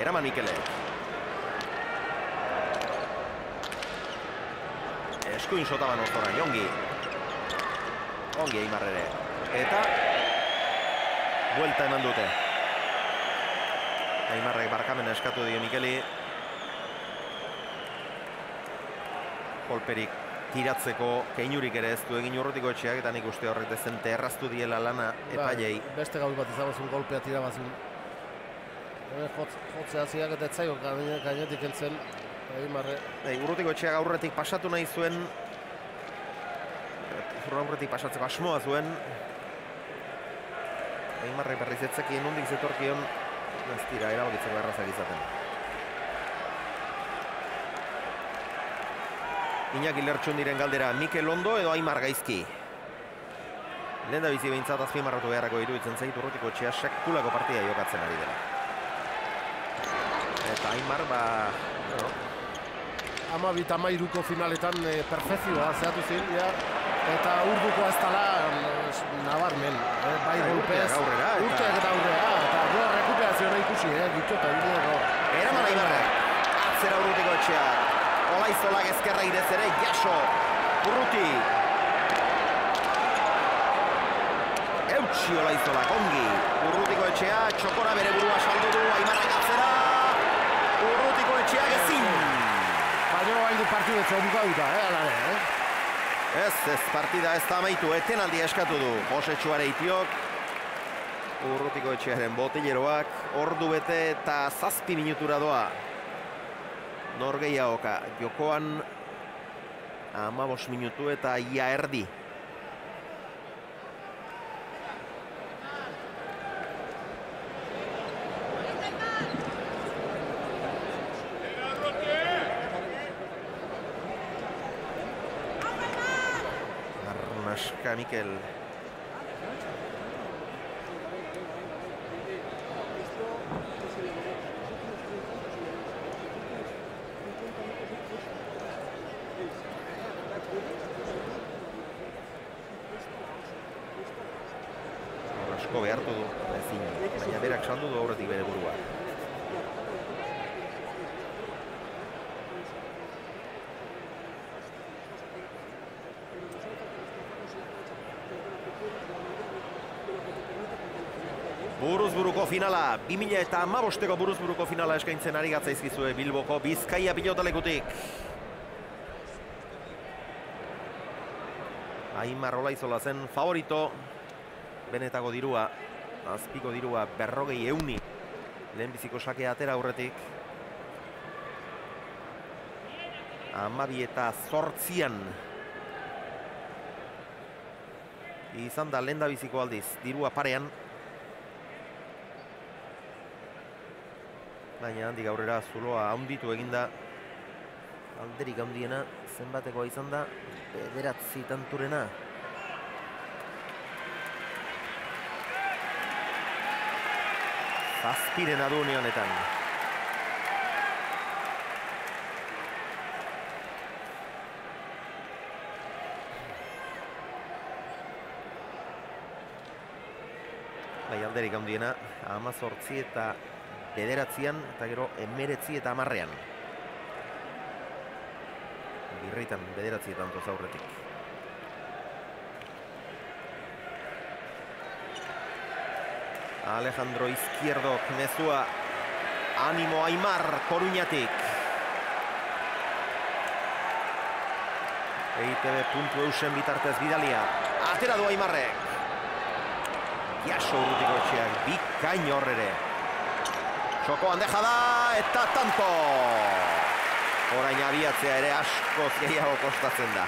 Eraman Mikelek. Eskuin sotaban ozora. Ongi Aimar ere. Eta buelta eman dute. Aimarrek barkamena eskatu dio Mikeli. Kolperik tiratzeko keinurik ere ez du egin urrutiko etxeak eta nik uste horrek dezente erraztu diela lana epailei. Bai, Beste gauz bat izagozun golpea tirabazun. Eh, jotz, jotzea ziak eta etzaio gaine- gainetik entzen. Aimarre. Bai, urrutiko etxeak aurretik pasatu nahi zuen aurretik pasatzeko asmoa zuen Aimarrek berriz etzekien nondik zetorkion? Ez dira erabakitzeko errazak izaten Iñaki Lertxundiren galdera Mikel Ondo edo Aimar Gaizki? Lehen da bizi behintzat azpimarratu beharrako iruditzen zait urrutiko etxea sekulako partida jokatzen ari dela. Eta Aimar, ba, bueno, Ama bita mairuko finaletan e, perfezioa zehatu zin, ja. Eta urduko ez dala eh, nabarmen, eh, bai golpez. aurrera eta- Urteak eta aurrera, eta gero rekuperazioa ikusi, eh, ditota, bilego. Eraman Aimarrek, atzera urrutiko etxea. Olaizolak ezkerra idez ere, jaso, urruti. Eutxi Olaizolak, ongi. Urrutiko etxea, txokora bere burua saldu du, Aimarrek atzera. Urrutiko etxeak ezin. Baina hain du partidu ez bukaduta, eh, ala ere, eh. Ez, ez, partida ez da amaitu, etenaldia eskatu du. Jose Txuare itiok. Urrutiko etxearen botileroak, ordu bete eta zazpi minutura doa. Norgehiagoka, jokoan amabos minutu eta ia erdi. Arnaska Mikel. asko behartu du ezin, baina berak saldu du aurretik bere burua. Buruzburuko finala, 2000 eta amabosteko buruzburuko finala eskaintzen ari gatzaizkizue Bilboko Bizkaia pilotalekutik. Aimar Olaizola zen favorito, benetako dirua, azpiko dirua berrogei euni, lehenbiziko sakea atera aurretik. Amabi eta zortzian. Izan da lehen biziko aldiz, dirua parean. Baina handik aurrera zuloa haunditu eginda. Alderik handiena zenbatekoa izan da, bederatzi tanturena. Zazpirena du honetan. Bai, alderik handiena, amazortzi eta bederatzian, eta gero emeretzi eta amarrean. Birritan bederatzi eta antoz aurretik. Alejandro Izquierdo mezua Animo Aimar Koruñatik. EITB eusen bitartez bidalia. Atera du Aimarrek. Jaso urrutiko etxeak, bikain horrere. Txokoan deja da, eta tanto! Orain abiatzea ere askoz gehiago kostatzen da.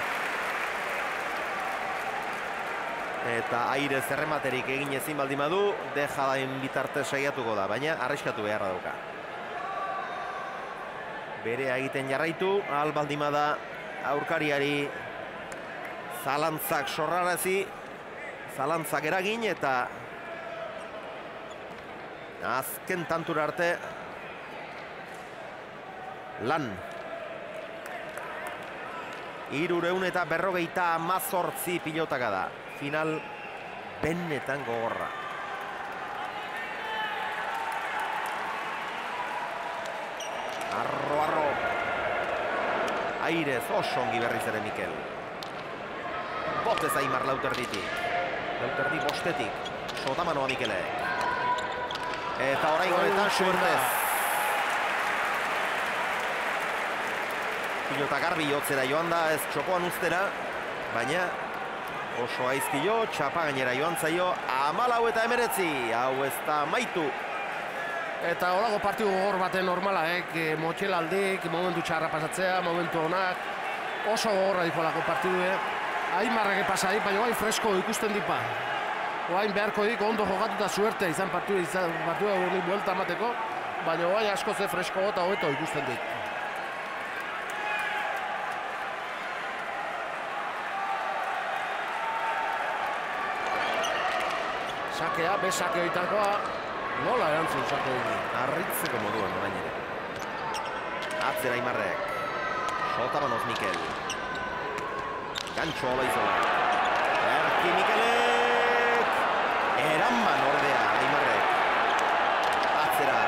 Eta aire zerrematerik egin ezin baldin badu, deja dain bitarte saiatuko da, baina arriskatu beharra dauka. Bere egiten jarraitu, ahal baldin aurkariari zalantzak sorrarazi, zalantzak eragin eta azken tantura arte lan Irureun eta berrogeita amazortzi pilotaka da. Final benetan gogorra. Arro, arro. Airez oso ongi berriz ere Mikel. Botez Aimar lauterditik. Lauterdi bostetik. Sotamanoa Mikelek. Eta orain honetan suertez. pilota garbi jotzera joan da, ez txokoan ustera, baina oso aizkio, txapa gainera joan zaio, amalau eta emeretzi, hau ez da maitu. Eta horako partidu gogor baten normala, eh? motxelaldik, momentu txarra pasatzea, momentu honak, oso gogorra dikolako partidu, eh? Aimarrake pasai, baina oain fresko ikusten dipa. Oain beharko dik, ondo jokatuta suerte izan partidu, izan partidu hori buelta amateko, baina oain asko ze fresko eta hobeto ikusten dik. sakea, besake oitakoa, nola erantzun sake hori? Arritzeko moduan orain ere. Atzera Imarrek. Sotamanoz Mikel. Gantxo hola izola. Erki Mikelek. Eranban ordea Aimarrek. Atzera.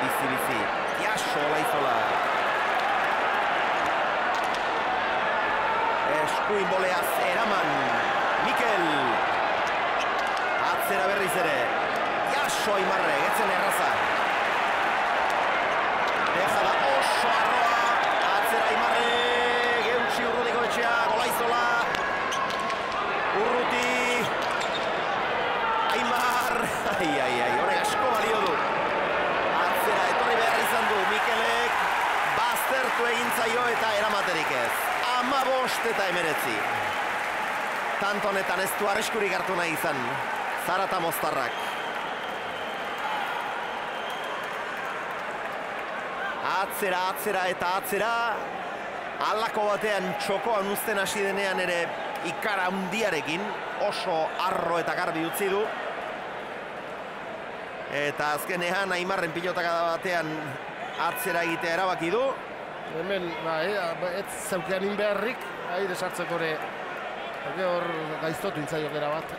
Bizi-bizi. Jaso hola izola. Eskuin boleaz eraman. Mikel. Atzera berriz ere. Jaso Aimarre, etzen erraza. Deja da oso arroa. Atzera Aimarre. Geutxi urrutiko etxea. Golaizola. Urruti. Aimar. Ai, ai, ai. Horrek asko balio du. Atzera etorri behar izan du. Mikelek. Baztertu egin zaio eta eramaterik ez. Ama bost eta emeretzi. Tanto honetan ez du arriskurik hartu nahi izan. Zarata Moztarrak. Atzera, atzera eta atzera. Alako batean txokoan uzten hasi denean ere ikara handiarekin oso arro eta garbi utzi du. Eta azkenean Aimarren pilotaka batean atzera egitea erabaki du. Hemen, bai, ez zeukean inbeharrik, aire sartzeko ere, hor gaiztotu intzaio gera bat.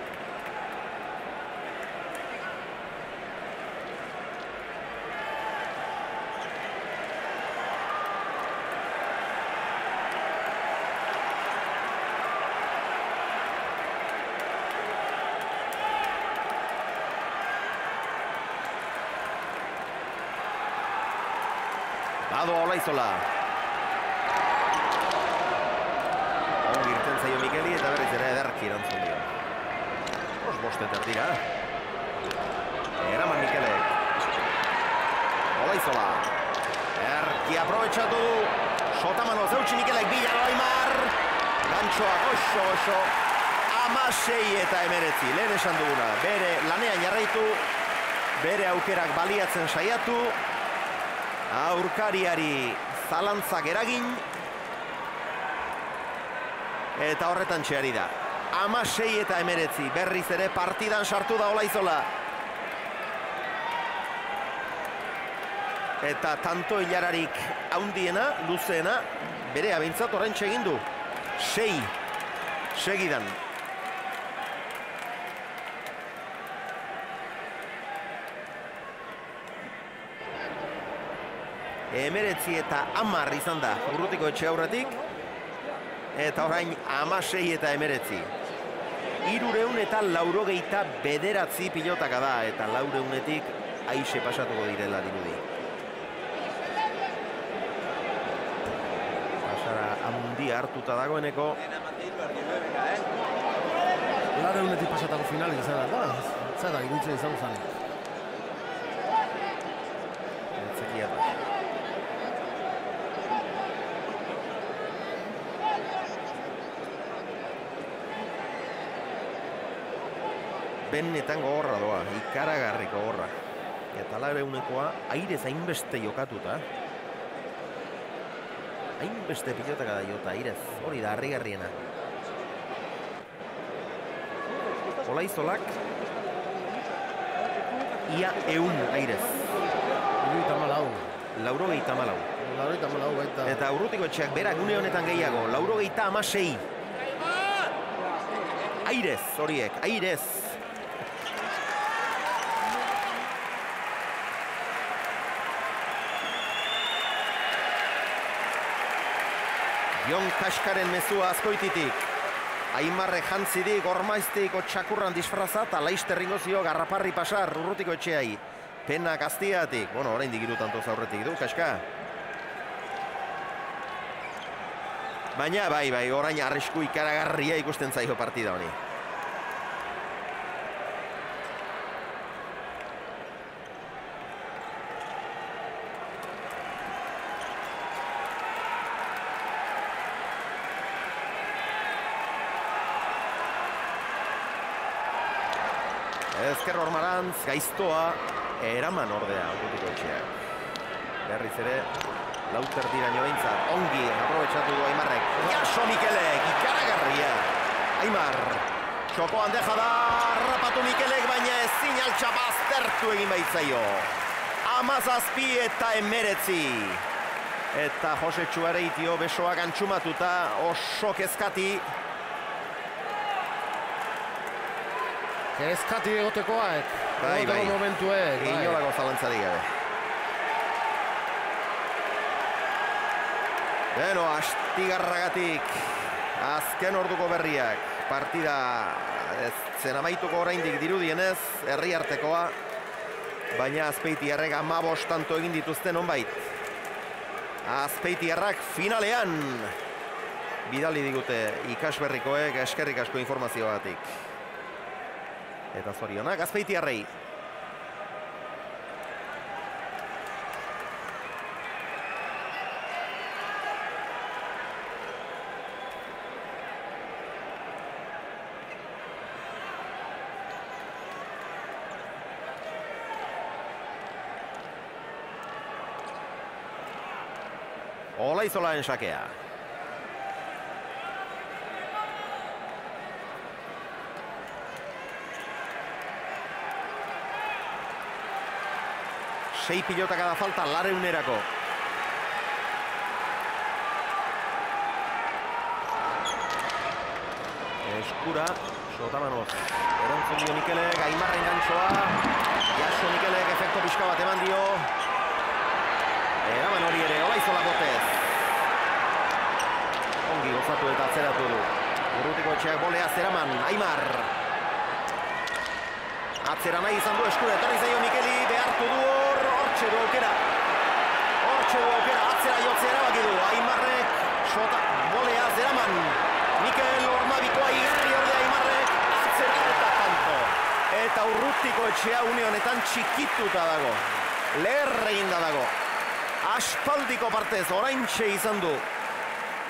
Badoa Olaizola. Ongi irten zaio Mikeli eta berriz ere ederki erantzun dio. Os bosteter dira. Eraman Mikelek. Olaizola. Erki aprobetxatu du. Sotamano zeutsi Mikelek bila Aimar. Gantxoa goxo goxo. Amasei eta emeretzi. Lehen esan duguna. Bere lanean jarraitu. Bere aukerak baliatzen saiatu. Aurkariari zalantzak eragin. Eta horretan txeari da. Amasei eta emeretzi. Berriz ere partidan sartu da Olaizola. Eta tanto hilararik haundiena, luzeena, bere abintzat horren egin du. Sei, segidan. Emeretzi eta amar izan da urrutiko etxe aurretik. Eta orain amasei eta emeretzi. Irureun eta laurogeita bederatzi pilotaka da. Eta laureunetik aixe pasatuko direla dirudi. Pasara handia hartuta dagoeneko. Lareunetik pasatako finalik zara da. Zara, iruditzen izan zen. Etzekia da. Benetan gogorra doa, ikaragarriko gogorra. Eta lareunekoa aire zainbeste jokatuta. Hainbeste pilotaka da jota, airez. Hori da, harrigarriena. Olaizolak ia eun airez. Iruita malau. Laurogeita malau. Laurogeita malau baita. Eta urrutiko etxeak berak une honetan gehiago. Laurogeita amasei. Airez, horiek, airez. Kaskaren mezua azkoititik. Aimarre jantzidik, ormaiztik, txakurran disfraza, eta laizter zio garraparri pasar, urrutiko etxeai. Pena gaztiatik, bueno, orain digiru tanto zaurretik du, Kaska. Baina, bai, bai, orain arrisku ikaragarria ikusten zaio partida honi. Ezker Ormarantz, gaiztoa, eraman ordea, urrutiko etxeak. Berriz ere, lauter diraino behintzat, ongi, aprobetsatu du Aimarrek. Jaso Mikelek, ikaragarria. Aimar, txokoan deja da, rapatu Mikelek, baina ezin altxa baztertu egin baitzaio. Amazazpi eta emeretzi. Eta Jose Txuareitio besoak antxumatuta, oso kezkati, Kezkati egotekoak. Bai, bai. momentuek. bai. Inolako zalantzarik gabe. Beno, astigarragatik azken orduko berriak. Partida ez zen amaituko oraindik dirudienez, herri artekoa. Baina azpeitiarrek amabos tanto egin dituzten onbait. Azpeitiarrak finalean bidali digute ikasberrikoek eskerrik asko informazioagatik. Eta zorionak, azpeitiarrei. Olaizolaen sakea. Sei pilota cada falta lareunerako. Eskura, Sotamanoz. Erantzun dio Mikelek, Aimarren gantzoa. Jaso Mikelek efekto pixka bat eman dio. Eraman hori ere, olaizola botez. Ongi gozatu eta atzeratu du. Urrutiko etxeak bolea zeraman, Aimar. Atzera nahi izan du eskura, etorri zaio Mikeli, behartu du hor, hortxe du aukera. hortxe du aukera, atzera jotzea erabaki du, Aimarrek, sota, bolea zeraman, Mikel Ormabikoa igarri ordea Aimarrek, atzera eta tanto. Eta urrutiko etxea une honetan txikituta dago, leher eginda dago. Aspaldiko partez, oraintxe izan du,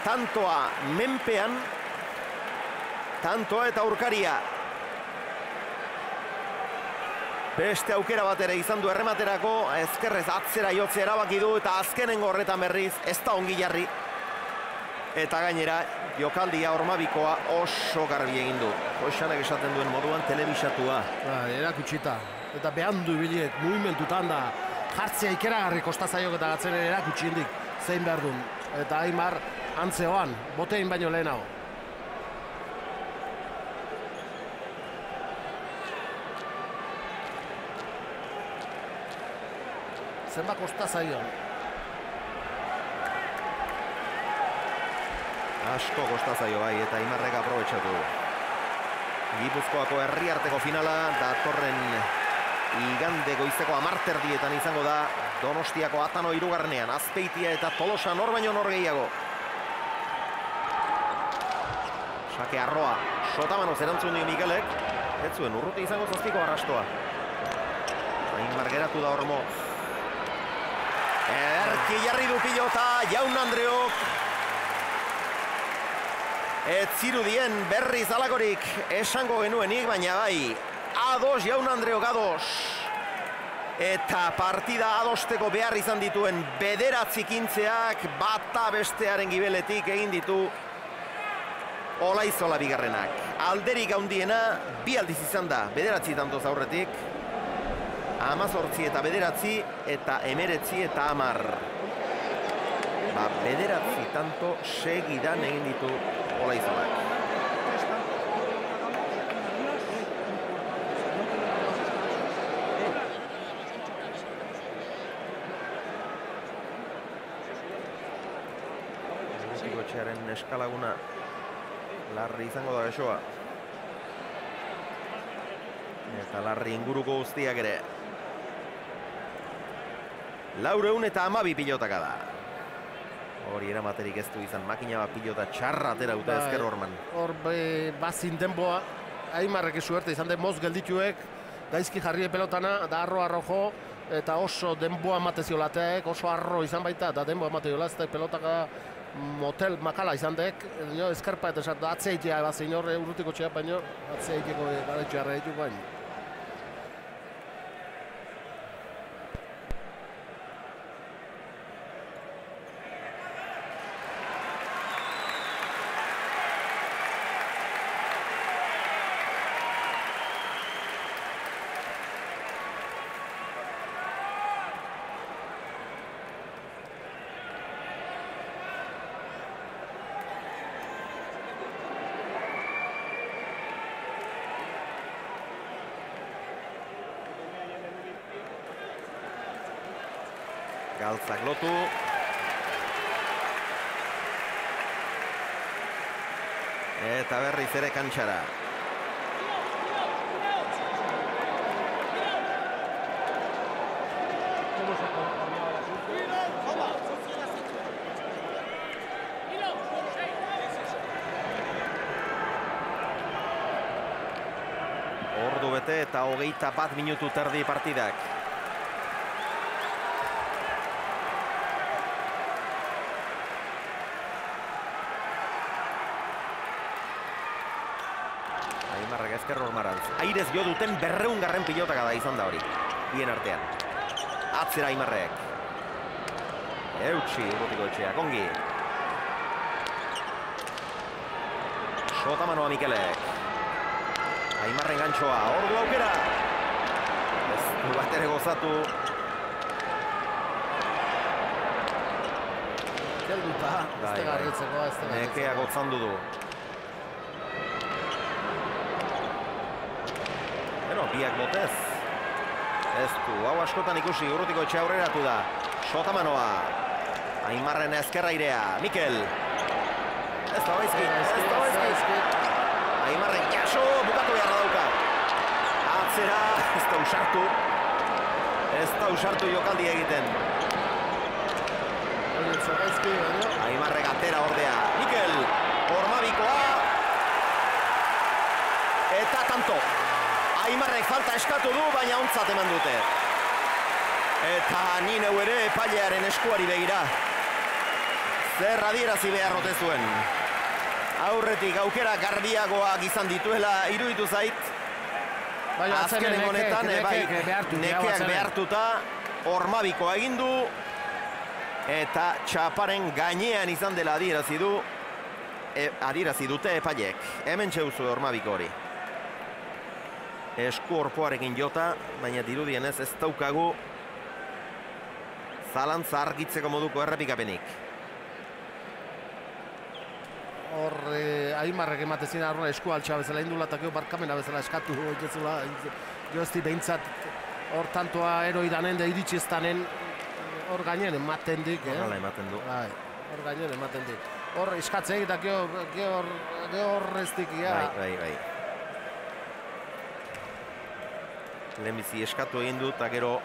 tantoa menpean, tantoa eta urkaria. Beste aukera bat ere izan du errematerako, ezkerrez atzera jotze erabaki du eta azkenengo horretan berriz ez da ongi jarri. Eta gainera, jokaldia ormabikoa oso garbi egin du. Hoxanek esaten duen moduan telebisatua. Ba, erakutsita. Eta behan du biliek, mugimentutan da, jartzea ikeragarri kostazaiok eta gatzen erakutsi indik, zein behar duen. Eta Aimar, antzeoan, botein baino lehenago. Zenba kosta zaion. Asko kosta zaio bai eta Imarrek aprobetxatu. Gipuzkoako herriarteko finala datorren igande goizeko amarterdietan izango da Donostiako atano irugarnean, Azpeitia eta Tolosa nor baino nor. Sake arroa, sotamano zerantzun dio Mikelek, ez zuen urruti izango zazpiko arrastoa. Aimar geratu da hormo. Erki jarri du pilota, jaun Andreok. Ez zirudien berriz alakorik esango genuenik, baina bai, ados jaun Andreok ados. Eta partida adosteko behar izan dituen bederatzi kintzeak bata bestearen gibeletik egin ditu Olaizola bigarrenak. Alderik handiena bi aldiz izan da bederatzi tantoz aurretik. Amazortzi eta bederatzi eta emeretzi eta amar. Ba, bederatzi tanto segidan egin ditu Olaizolak. Urrutiko eskalaguna larri izango da besoa. Eta larri inguruko guztiak ere. Laureun eta amabi pilotaka da. Hori eramaterik ez du izan, makina bat pilota txarra atera dute Bai, ezker horman. Hor be, bazin denboa, Aimarrek suerte izan den moz geldituek, gaizki jarri pelotana, da arro arro jo, eta oso denboa emate ziolateek, oso arro izan baita, eta denboa ez da pelotaka motel makala izan dek, no, eskarpa eta esat, atzeitea bazin hor urrutiko txea, baino, atzeiteko gara txarra ditu baino. Galtzak lotu. Eta berriz ere kantxara. Ordu eta hogeita bat minutu terdi partidak. Aimarrek ezker ormarantz. Airez jo duten berreun garren pilotaka da izan da hori. Bien artean. Atzera Aimarrek. Eutxi, urrutiko etxeak, ongi. Sotamanoa Mikelek. Aimarren gantxoa, ordu aukera. Ez du bat ere gozatu. Kelduta, ez Bai, da bai. garritzeko, ez da Nekea garritzeko. gotzandu du. Biak botez. Ez du, hau askotan ikusi, urrutiko etxe aurreratu da. Sotamanoa. Aimarren ezkerra irea. Mikel. Ez da baizki, ez da baizki. Aimarren jaso, bukatu beharra dauka. Atzera, ez da usartu. Ez da usartu jokaldi egiten. Aimarrek atera ordea. Mikel, Ormabikoa. Eta tanto. Aimarrek falta eskatu du, baina ontzat eman dute. Eta ni neu ere epailearen eskuari begira. Zer adierazi behar ote zuen. Aurretik aukera garbiagoak izan dituela iruditu zait. Baina Azkenen honetan, bai, behartu, nekeak behartuta, ormabikoa egin du, eta txaparen gainean izan dela adierazi du, e, adierazi dute epaileek. Hemen txeuzu ormabiko hori. Esku orpoarekin jota, baina dirudienez ez daukagu zalantza argitzeko moduko errepikapenik. Hor, eh, Aimarrek ematezin arroa esku altxa bezala indula eta gero barkamena bezala eskatu ez di behintzat hor tantoa eroidanen da iritsi ez danen hor gainen ematen dik, eh? Horrela ematen du. Bai, hor gainen ematen dik. Hor eskatzek eta gero hor ez dik. Bai, bai, bai. Lehenbizi eskatu egin du, eta gero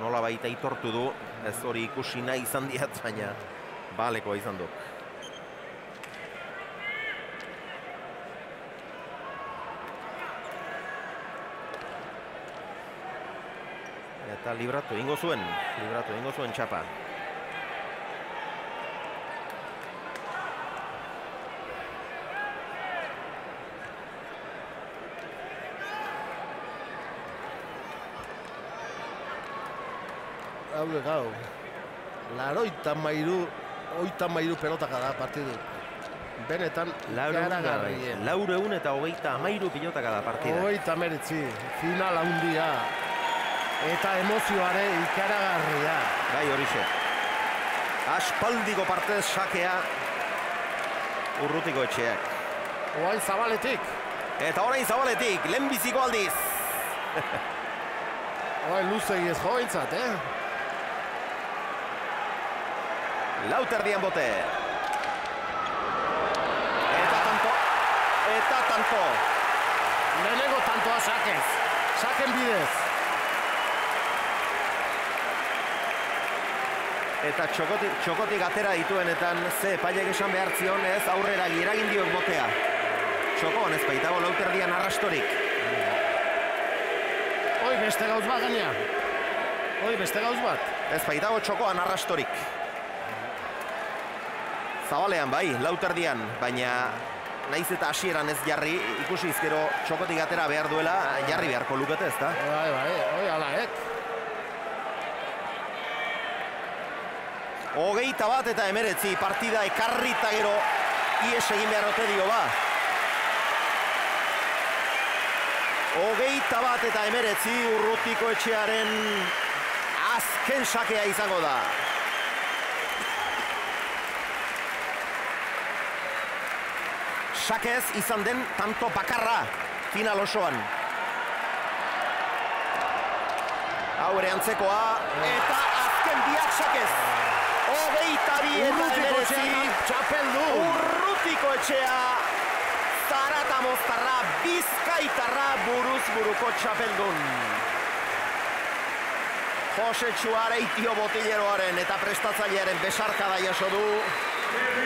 nola baita itortu du, ez hori ikusi nahi izan diat, baina balekoa izan du. Eta libratu egingo zuen, libratu egingo zuen txapa. Hau gau. Laroita mairu, oita mairu pelotaka da partidu. Benetan, ikaragarria. Lauro egun eta hogeita amairu pilotaka da partida. Hogeita meretzi, final handia. Eta emozioare ikaragarria. Bai, horixe. Aspaldiko partez sakea urrutiko etxeak. Oain zabaletik. Eta orain zabaletik, lehenbiziko aldiz. Oain luzegi ez jointzat, eh? Lauterdian bote. Eta tanto. Eta tanto. Lehenengo tantoa sakez. Saken bidez. Eta txokotik, txokotik atera dituenetan ze epaileek esan behar zion ez aurrera eragin diok botea. Txokoan ez baitago lauterdian arrastorik. Hoi beste gauz bat gaina. Hoi beste gauz bat. Ez baitago txokoan arrastorik. Zabalean bai, lauterdian, baina naiz eta hasieran ez jarri, ikusi izkero txokotik atera behar duela, jarri beharko lukete ez da? Bai, bai, hoi alaek. Hogeita bat eta emeretzi partida ekarri eta gero ies egin behar ote dio ba. Hogeita bat eta emeretzi urrutiko etxearen azken sakea izango da. Sakez izan den tanto bakarra final osoan. Hau ere antzekoa, eta azken biak sakez. Hogeita bi eta etxeak txapeldu. Urrutiko etxea. Zarata moztarra, bizkaitarra buruz buruko txapeldun. Jose Txuare itio botileroaren eta prestatzailearen besarkada jaso du.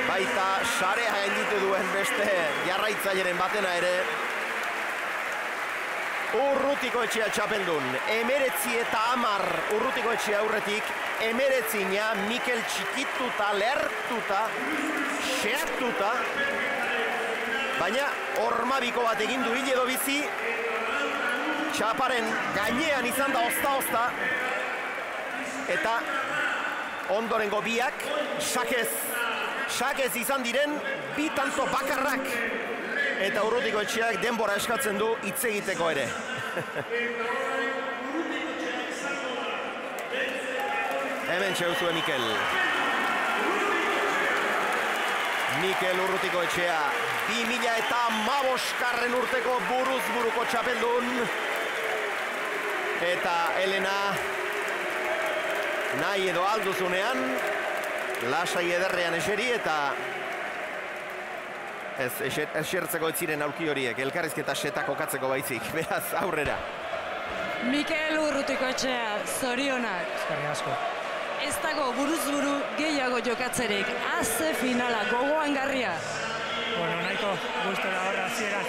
Baita sarea gainditu duen beste jarraitzaileren batena ere. Urrutiko etxea txapeldun, emeretzi eta amar urrutiko etxea aurretik, emeretzina Mikel txikituta, lertuta, xeatuta, baina hormabiko bat egin du hil edo bizi, txaparen gainean izan da ozta-ozta, eta ondorengo biak, sakez, sakez izan diren, bi tanto bakarrak, eta urrutiko etxeak denbora eskatzen du hitz egiteko ere. <laughs> Hemen txeuzue Mikel. Mikel Urrutiko etxea, 2000 eta maboskarren urteko buruz buruko txapeldun. Eta Elena, nahi edo alduzunean, lasai ederrean eseri eta ez eser- esertzeko ez ziren aurki horiek, elkarrizketa seta kokatzeko baizik, <laughs> beraz aurrera. Mikel Urrutiko etxea, zorionak. Eskerrik asko. Ez dago buruz buru gehiago jokatzerik. Aze finala, gogoan garria. Bueno, nahiko gustora horra hasiera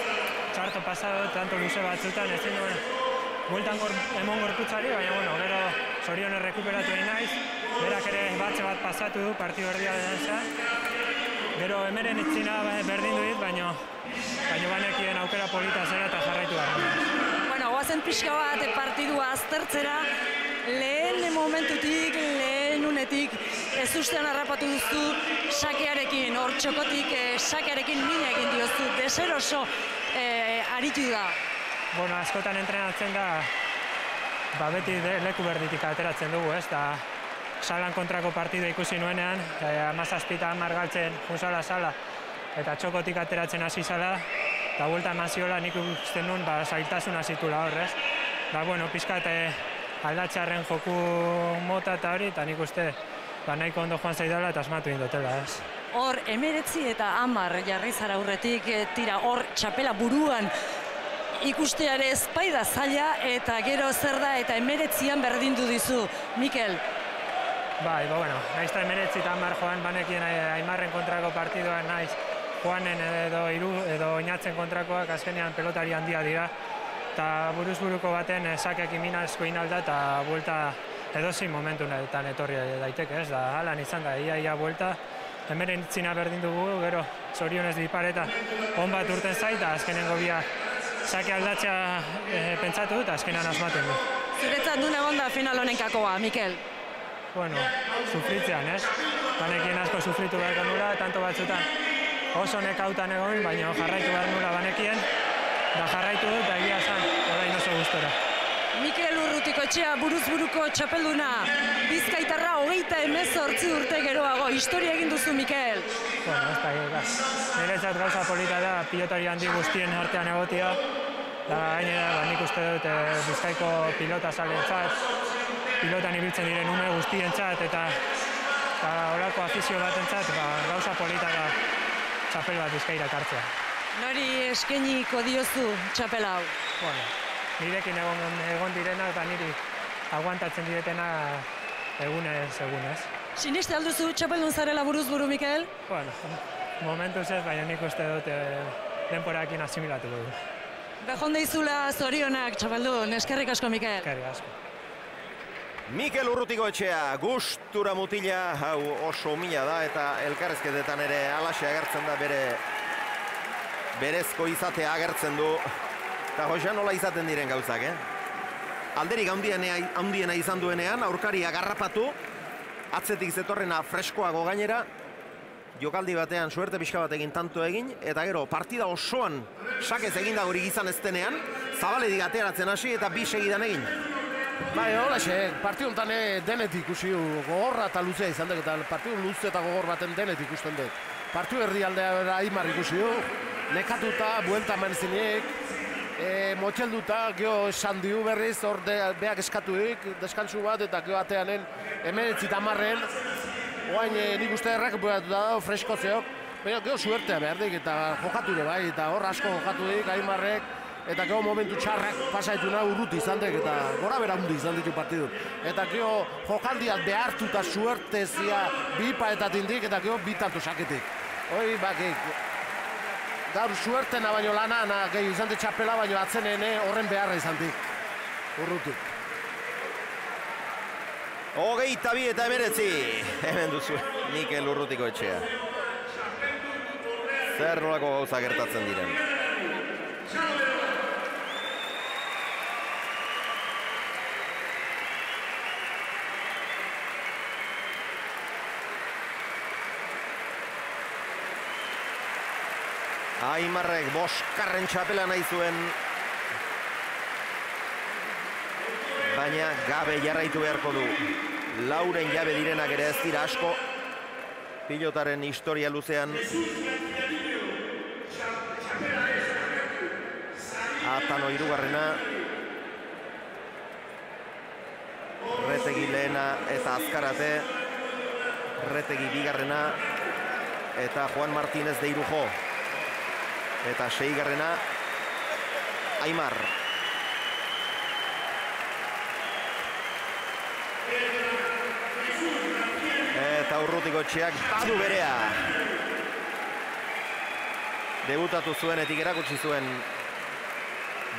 txarto pasado, tanto luze batzutan, ezin duen bueltan gor, emon gorputzari, baina bueno, gero zorion errekuperatu egin naiz, berak ere batze bat pasatu du, partidu erdia denza. Gero emeren itzina berdin du dit, baina baina banekien aukera polita zera eta jarraitu behar. Bueno, guazen pixka bat partidua aztertzera, lehen momentutik, lehen unetik, ez ustean harrapatu duzu sakearekin, hor txokotik eh, sakearekin mina egin diozu, deseroso eh, aritu da. Bueno, askotan entrenatzen da, ba beti de, leku berditik ateratzen dugu, ez, da salan kontrako partida ikusi nuenean, e, amazazpita hamar galtzen junzala sala, eta txokotik ateratzen hasi zala, eta buelta emaziola nik ikusten nuen, ba, zailtasuna zitula horrez. Ba, bueno, pizkat eh, aldatxarren joku mota eta hori, eta nik uste ba, nahiko ondo joan zaidala eta asmatu indotela, ez. Hor, emeretzi eta amar jarri zara aurretik, eh, tira, hor txapela buruan ikusteare ezpaida zaila eta gero zer da eta emeretzian berdindu dizu. Mikel, Bai, ba, bueno, naiz eta emeretzi eta hamar joan banekien eh, Aimarren kontrako partidoan naiz joanen edo iru edo oinatzen kontrakoak azkenean pelotari handia dira. Eta buruz buruko baten eh, sakek iminazko inalda eta buelta edozin momentu nahetan etorri daiteke, ez? Da, halan izan da, ia ia buelta, itzina berdin dugu, gero zorionez dipareta on bat urten zaita, azkenengo bia sake aldatzea eh, pentsatu eta azkenan asmaten du. zuretzat dune egon da final honen kakoa, Mikel. Bueno, sufritzean, ez? Banekien asko sufritu behar nula, tanto batzutan oso nekautan egon, baina jarraitu behar nula banekien, da jarraitu dut, da egia esan, orain oso gustora. Mikel Urrutiko etxea buruz buruko txapelduna, bizkaitarra hogeita emezortzi urte geroago, historia egin duzu Mikel. Bueno, ez da, da. Niretzat gauza polita da, pilotari handi guztien artean egotia, da gainera, ba, nik uste dut e, bizkaiko pilota salentzat, pilotan ibiltzen diren ume guztientzat eta eta horako afizio batentzat ba, gauza polita da txapel bat bizkaira kartzea. Nori eskeniko diozu txapel hau? Bueno, nirekin egon, egon direna eta niri aguantatzen diretena egunez egunez. Siniste alduzu txapeldun zarela buruz buru, Mikel? Bueno, <laughs> momentuz ez, baina nik uste dut e, denporakin asimilatu dugu. Bejon deizula zorionak txapeldun, eskerrik asko, Mikel. Eskerrik asko. Mikel Urrutiko etxea, gustura mutila, hau oso mila da, eta elkarrezketetan ere alaxe agertzen da bere berezko izatea agertzen du. Eta hoxan nola izaten diren gauzak, eh? Alderik handiena, handiena izan duenean, aurkaria garrapatu, atzetik zetorrena freskoago gainera, jokaldi batean suerte pixka batekin tanto egin, eta gero partida osoan sakez eginda hori izan ez denean, zabaledik ateratzen hasi eta bi segidan egin. Bai, hola xe, partidu eh, denetik du, gogorra eta luzea izan dut, eta partidu luze eta gogor baten denetik ikusten dut. Partidu herri aldea bera aimar ikusi du, nekatuta, buelta eman zinek, e, motxelduta, geho esan diu berriz, hor de, beak eskatuik, deskantsu bat, eta geho ateanen, hemen tamarren, oain e, nik uste errekuperatu da, fresko zeok, baina geho suertea behar dik, eta jokatu ere bai, eta hor asko jokatu dik, aimarrek, eta gero momentu txarrak pasaitu nahi urruti izan dek, eta gora bera hundi izan ditu partidun. Eta gero jokaldiak behartuta suertezia bi paetatin dik, eta gero bi tanto saketik. Hoi, bakik, gaur suertena baino lana, na, gehi izan dit txapela baino atzenene horren beharra izan dik. Urruti. Hogeita bi eta emeretzi, hemen duzu, Mikel Urrutiko etxea. Zer nolako gauza gertatzen diren. Aimarrek boskarren txapela nahi zuen. Baina gabe jarraitu beharko du. Lauren jabe direnak ere ez dira asko. Pilotaren historia luzean. Atano irugarrena. Retegi lehena eta azkarate. Retegi bigarrena. Eta Juan Martínez de Irujo eta seigarrena Aimar. urrutiko txeak badu berea. Debutatu zuenetik erakutsi zuen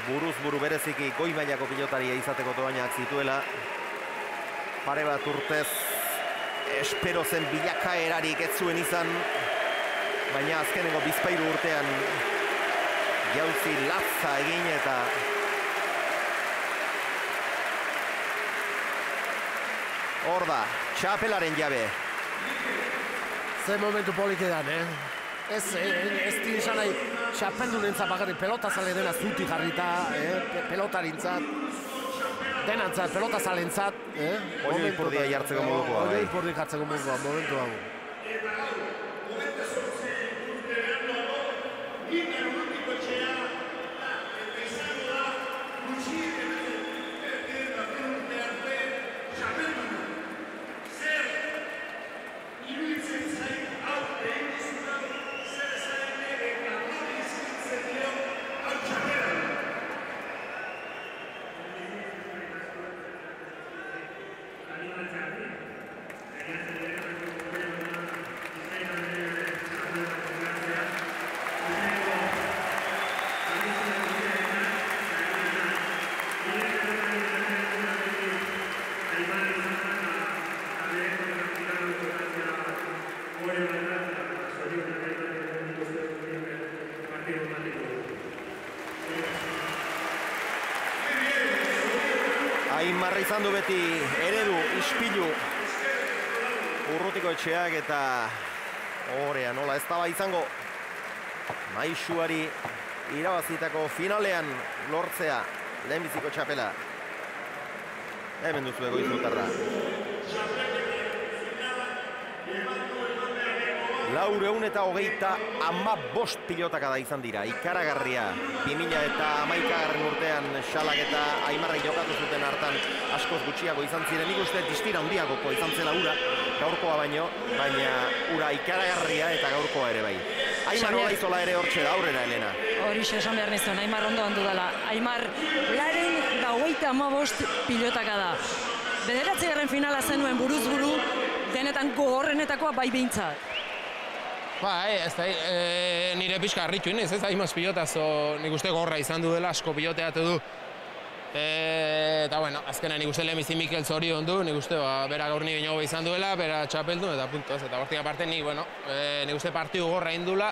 buruz buru bereziki goi mailako pilotaria izateko doainak zituela. Pare bat urtez espero zen bilakaerarik ez zuen izan, baina azkenengo bizpairu urtean jauzi latza egin eta Hor da, txapelaren jabe. Ze momentu polik edan, eh? Ez, eh, ez esan nahi, txapeldu nintzat bakarrik pelota zale dena zuti jarrita, eh? Pe- Pelotarintzat, denantzat, pelota zalentzat, eh? Oio ipurdia jartzeko modukoa, Oio bai. ipurdi jartzeko modukoa, momentu hau. Aimarra izan du beti etxeak eta orea nola ez daba izango maixuari irabazitako finalean lortzea lehenbiziko txapela. Hemen duzu egoizutarra. Laureun eta hogeita ama bost pilotaka da izan dira, ikaragarria. 2000 eta amaikagarren urtean xalak eta aimarrek jokatu zuten hartan askoz gutxiago izan ziren. Nik uste distira handiagoko izan zela ura, gaurkoa baino, baina ura ikaragarria eta gaurkoa ere bai. Aimar hola izola ere hortxe da aurrera, Elena. Horixe esan behar nizuen, Aimar ondo handu dela. Aimar, laren da hogeita amabost pilotaka da. Bederatzigarren finala zenuen buruz buru, denetan gogorrenetakoa bai behintzat. Bai, ez da, e, nire pixka harritu inez, ez haimaz pilotazo nik uste gorra izan du dela, asko piloteatu du. E, eta bueno, azkena nik uste lehenbizi Mikel zorion du, nik uste ba, bera gaur nire nago izan duela, bera txapeldu eta punto ez, eta hortik aparte nik, bueno, e, nik uste partidu gorra indula,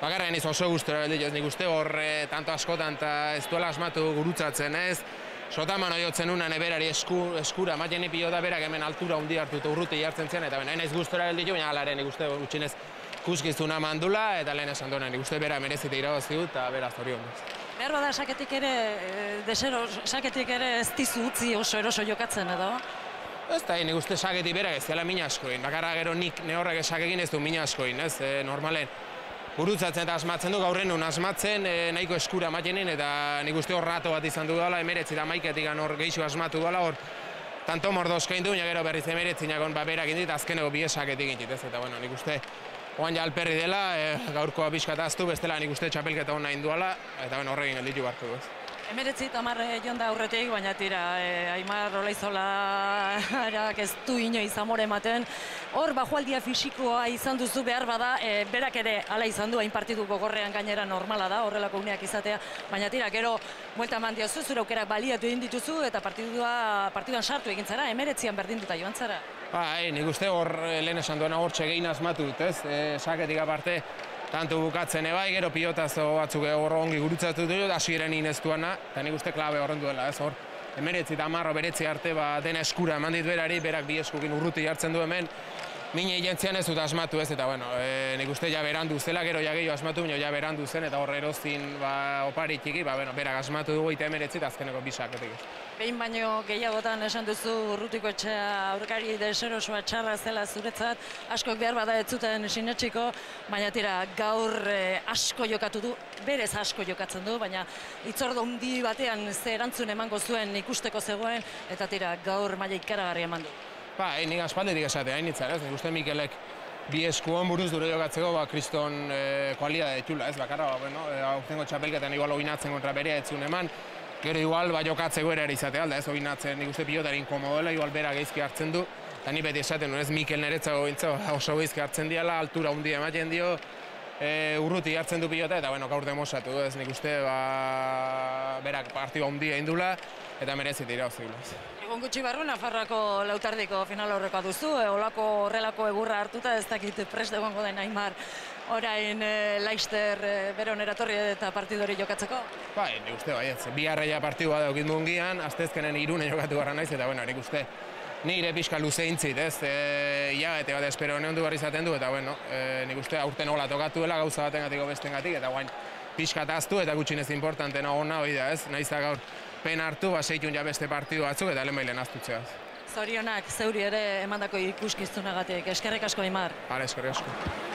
bakarra niz oso guztura beldik, nik uste hor e, tanto askotan eta ez duela asmatu gurutzatzen ez, Sotaman oiotzen unan eberari esku, eskura, maten pilota berak hemen altura hundi hartu eta urruti jartzen zen, eta baina naiz gustora gelditu, baina alaren nik uste utxinez kuskizuna mandula, eta lehen esan duena, nik bera merezite irabazi du, eta bera zorion. Behar bada saketik ere, eh, desero, saketik ere ez dizu utzi oso eroso jokatzen edo? Ez da, nik uste saketik berak ez dela mina askoin, bakarra gero nik ne horrek esakekin ez du mina askoin, ez, e, normalen. Gurutzatzen eta asmatzen du, gaurren nun asmatzen, e, nahiko eskura matenin, eta nik uste hor rato bat izan du dela, emeretzi da maiketik hor geixu asmatu dela, hor tanto mordoskain du, baina gero berriz emeretzi nakon ba, berak indit, azkeneko bi esaketik indit, ez, eta bueno, nik uste Oan ja alperri dela, e, gaurkoa pixka aztu, bestela nik uste txapelketa hona induala, eta bueno, horregin gelditu barko ez. Emeretzi tamar jon da aurretik, baina tira, eh, Aimar Olaizola ez du inoiz amore ematen. Hor, bajualdia fisikoa izan duzu behar bada, eh, berak ere hala izan du, hain partidu gogorrean gainera normala da, horrelako uneak izatea. Baina tira, gero, buelta eman diozu, zure aukerak baliatu egin dituzu, eta partidua, partiduan sartu egin zara, emeretzian berdinduta joan zara. Bai, nik uste hor eh, lehen esan duena hor txegein asmatu dut, ez? E, saketik aparte, tanto bukatzen ebai, gero pilotazo batzuk hor ongi gurutzatu dut, hasieren ineztuana, eta nik uste klabe horren duela, ez hor. Emeretzi eta marro beretzi arte, ba, dena eskura eman dit berari, berak bi eskukin urruti jartzen du hemen, Mine jentzian ez dut asmatu ez, eta bueno, e, nik uste ja berandu zela, gero ja gehiago asmatu, baina ja berandu zen, eta horre erozin ba, opari txiki, ba, bueno, berak asmatu dugu eta emeretzi, eta azkeneko bisaketik. Behin baino gehiagotan esan duzu urrutiko etxea aurkari deserosoa txarra zela zuretzat, askok behar bada ez zuten sinetxiko, baina tira gaur eh, asko jokatu du, berez asko jokatzen du, baina itzordo hundi batean ze erantzun emango zuen ikusteko zegoen, eta tira gaur maila ikaragarri eman du. Ba, nik aspaldetik esatea, hain itzara, ez, nik uste Mikelek bi eskuan buruz dure jokatzeko, ba, kriston e, kualia ditula, ez, bakarra, ba, bueno, e, aurtengo txapelketan igual oinatzen kontra berea etzun eman, gero igual, ba, jokatzeko ere izatea, alda, ez, oinatzen, nik uste pilotarin komodela, igual bera geizki hartzen du, Eta ni beti esaten nuen ez? Mikel niretzago gintza oso bizki hartzen diala, altura handia ematen dio, e, urruti hartzen du pilota, eta bueno, gaur demosatu ez? Nik uste, ba, berak partida handia indula, eta merezit irauzigula. Egon gutxi barru, Nafarroako lautardiko final horrekoa duzu, e, olako horrelako egurra hartuta, ez dakit prest egongo den Aimar orain e, Leister e, bere onera torri eta partidori jokatzeko? Bai, nik uste bai, ez. Bi harreia partidua daukit mungian, aztezkenen irune jokatu gara naiz, eta bueno, nik uste nire pixka luze intzit, ez? E, ia, eta bat espero neon du barri izaten du, eta bueno, e, nik uste aurten hola tokatuela gauza baten gatiko besten gatik, eta guain pixka taztu eta gutxinez importantena hona hori da, ez? Naiz da gaur pen hartu, ba, seitun ja beste partidu batzuk, eta lehen bailen. Zorionak, zeuri ere emandako ikuskiztunagatik, eskerrik asko Aimar. Hala, eskerrik asko.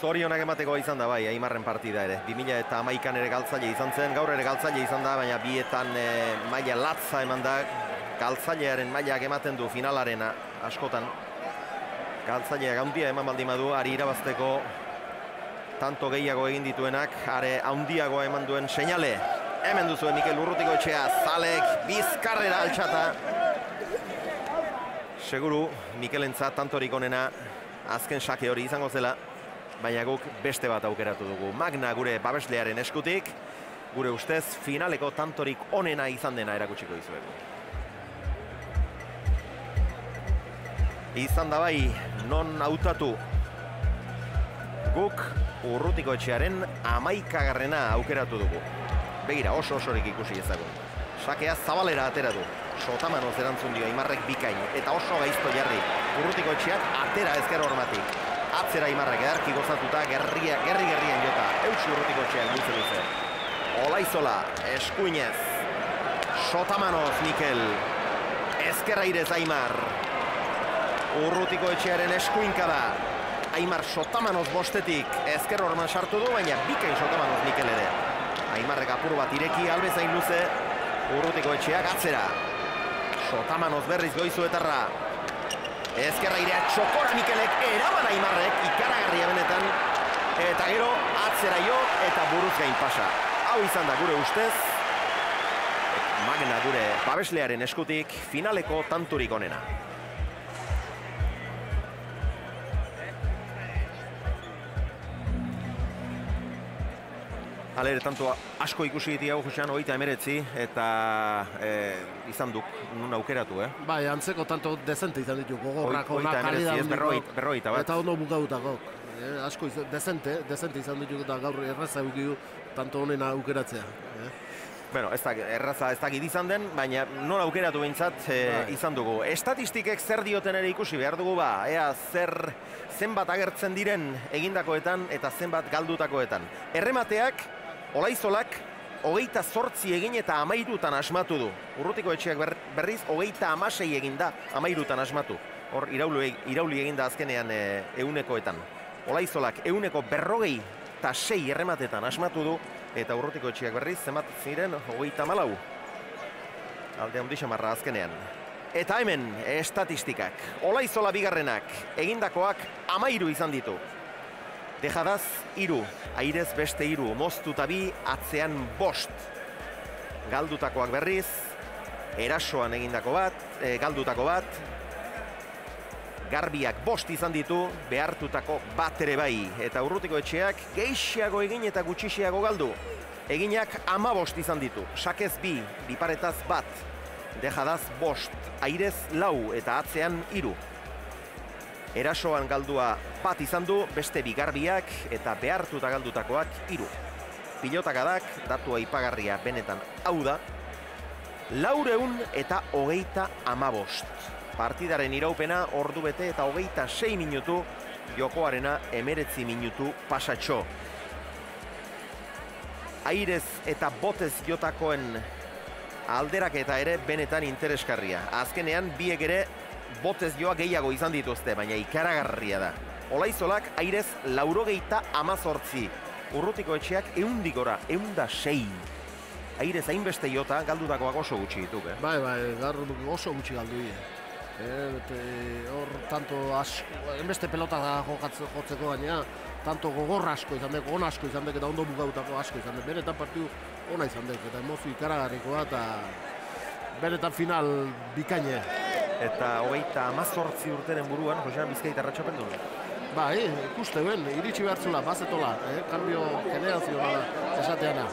Zorionak emateko izan da bai, Aimarren partida ere. 2000 eta amaikan ere galtzaile izan zen, gaur ere galtzaile izan da, baina bietan e, maila latza eman da, galtzailearen mailak ematen du finalaren askotan. Galtzaileak handia eman baldin badu, ari irabazteko tanto gehiago egin dituenak, are handiagoa eman duen seinale. Hemen duzuen Mikel Urrutiko etxea, Zalek, bizkarrera altxata. Seguru, Mikelentzat tantorik onena, azken sake hori izango zela, baina guk beste bat aukeratu dugu. Magna gure babeslearen eskutik, gure ustez finaleko tantorik onena izan dena erakutsiko dizuegu. Izan da bai, non hautatu guk urrutiko etxearen amaikagarrena aukeratu dugu. Begira, oso osorik ikusi ezagun. Sakea zabalera atera du. Sotamanoz erantzun dio Imarrek bikain eta oso gaizto jarri. Urrutiko etxeak atera ezker hormatik. Atzera Imarrek edarki gozatuta gerria, gerri gerrien jota. Eusi urrutiko etxeak luze luze. Olaizola, eskuinez. Sotamanoz Mikel. Ezkerra irez Aimar. Urrutiko etxearen eskuinka da. Aimar Sotamanoz bostetik ezker horman sartu du, baina bikain Sotamanoz Mikel ere. Aimarrek apur bat ireki, albezain luze, urrutiko etxeak atzera. Sotamanoz berriz goizuetarra. Ezkerra irea txokora Mikelek eraman Aimarrek, ikaragarria benetan. Eta gero atzera jo eta buruz gain pasa. Hau izan da gure ustez. Magna gure babeslearen eskutik finaleko tanturik onena. Alere, tanto asko ikusi hau Josean, oita emeretzi, eta e, izan duk, nun aukeratu, eh? Bai, antzeko tanto dezente izan ditu, gogorrak, onak, emeretzi, ez kalidad berroit, berroita bat. Eta ondo bukautako. Eh, asko izan, dezente, dezente izan ditu eta gaur erraza eukidu tanto honena aukeratzea. Eh? Bueno, ez da, erraza ez dakit izan den, baina nola aukeratu behintzat e, Bai. izan dugu. Estatistikek zer dioten ere ikusi behar dugu ba, ea zer zenbat agertzen diren egindakoetan eta zenbat galdutakoetan. Erremateak, olaizolak, hogeita zortzi egin eta amairutan asmatu du. Urrutiko etxeak ber, berriz, hogeita amasei egin da amairutan asmatu. Hor, irauli, irauli egin da azkenean e, eunekoetan. Olaizolak euneko berrogei eta sei errematetan asmatu du, eta urrutiko etxeak berriz, zenbat ziren, hogeita malau. Alde handi xamarra azkenean. Eta hemen, estatistikak. Olaizola bigarrenak, egindakoak amairu izan ditu. Dejadaz, iru. Airez beste iru. Moztuta bi, atzean bost. Galdutakoak berriz, erasoan egindako bat, e, galdutako bat, garbiak bost izan ditu, behartutako bat ere bai. Eta urrutiko etxeak geixiago egin eta gutxixiago galdu. Eginak ama bost izan ditu. Sakez bi, biparetaz bat. Dejadaz bost, airez lau eta atzean iru. Erasoan galdua bat izan du, beste bigarbiak eta behartuta galdutakoak iru. Pilotakadak, datua ipagarria benetan hau da, laureun eta hogeita amabost. Partidaren iraupena ordu bete eta hogeita sei minutu, jokoarena emeretzi minutu pasatxo. Airez eta botez jotakoen alderak eta ere benetan interesgarria. Azkenean biek ere botez joa gehiago izan dituzte, baina ikaragarria da. Olaizolak airez laurogeita amazortzi. Urrutiko etxeak eundikora, eunda sei. Airez hainbeste jota galdutakoak oso gutxi dituk, eh? Bai, bai, gaur oso gutxi galdu die. Eh, bete, hor tanto asko, enbeste pelota da jokatze, jotzeko baina, tanto gogor asko izan dek, on asko izan dek, eta ondo bukautako asko izan dek. Benetan partiu ona izan dek, eta emozio ikaragarrikoa, eta benetan final bikaine. Eta hogeita amazortzi urteren buruan, Josean Bizkaitarra txapeldun. Bai, ikuste ben, iritsi behar zula, bazetola, eh? kambio generazionala esateana.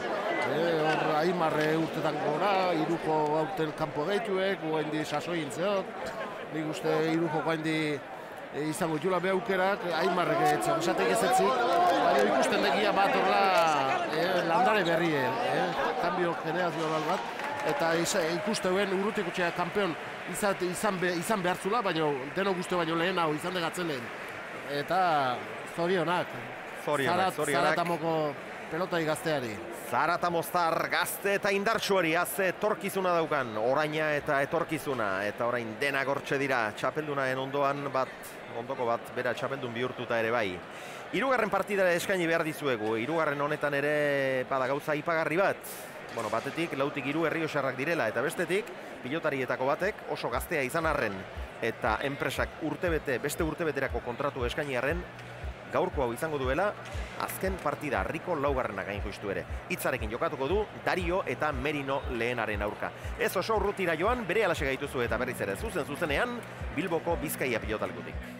Eh, hor aimarre urtetan gora, iruko aurten kanpo gehituek, guain di sasoin zeot, nik uste iruko guain di e, izango jula behaukerak, aimarrek etzen, esatek ez etzik, baina ikusten dekia bat horla eh, landare berri, eh? kambio generazional bat, eta isa, ikuste ben urrutiko txea kampeon izan, izan, be, izan behar zula, baina deno guzti baino lehen hau izan degatzen lehen. Eta zorionak. Zorionak, zorionak. Zaratamoko pelotai gazteari. Zarata Mostar gazte eta indartsuari haze etorkizuna daukan, oraina eta etorkizuna, eta orain dena gortxe dira, txapeldunaen ondoan bat, ondoko bat, bera txapeldun bihurtuta ere bai. Hirugarren partidara eskaini behar dizuegu, hirugarren honetan ere bada gauza ipagarri bat. Bueno, batetik, lautik hiru herriosarrak direla, eta bestetik, pilotarietako batek oso gaztea izan arren, eta enpresak urtebete, beste urtebeterako kontratu eskaini arren, gaurko hau izango duela, azken partida Riko laugarrena gain justu ere. Hitzarekin jokatuko du Dario eta Merino lehenaren aurka. Ez oso urrutira joan, bere alaxe gaituzu eta berriz ere zuzen zuzenean, Bilboko Bizkaia pilotalkutik.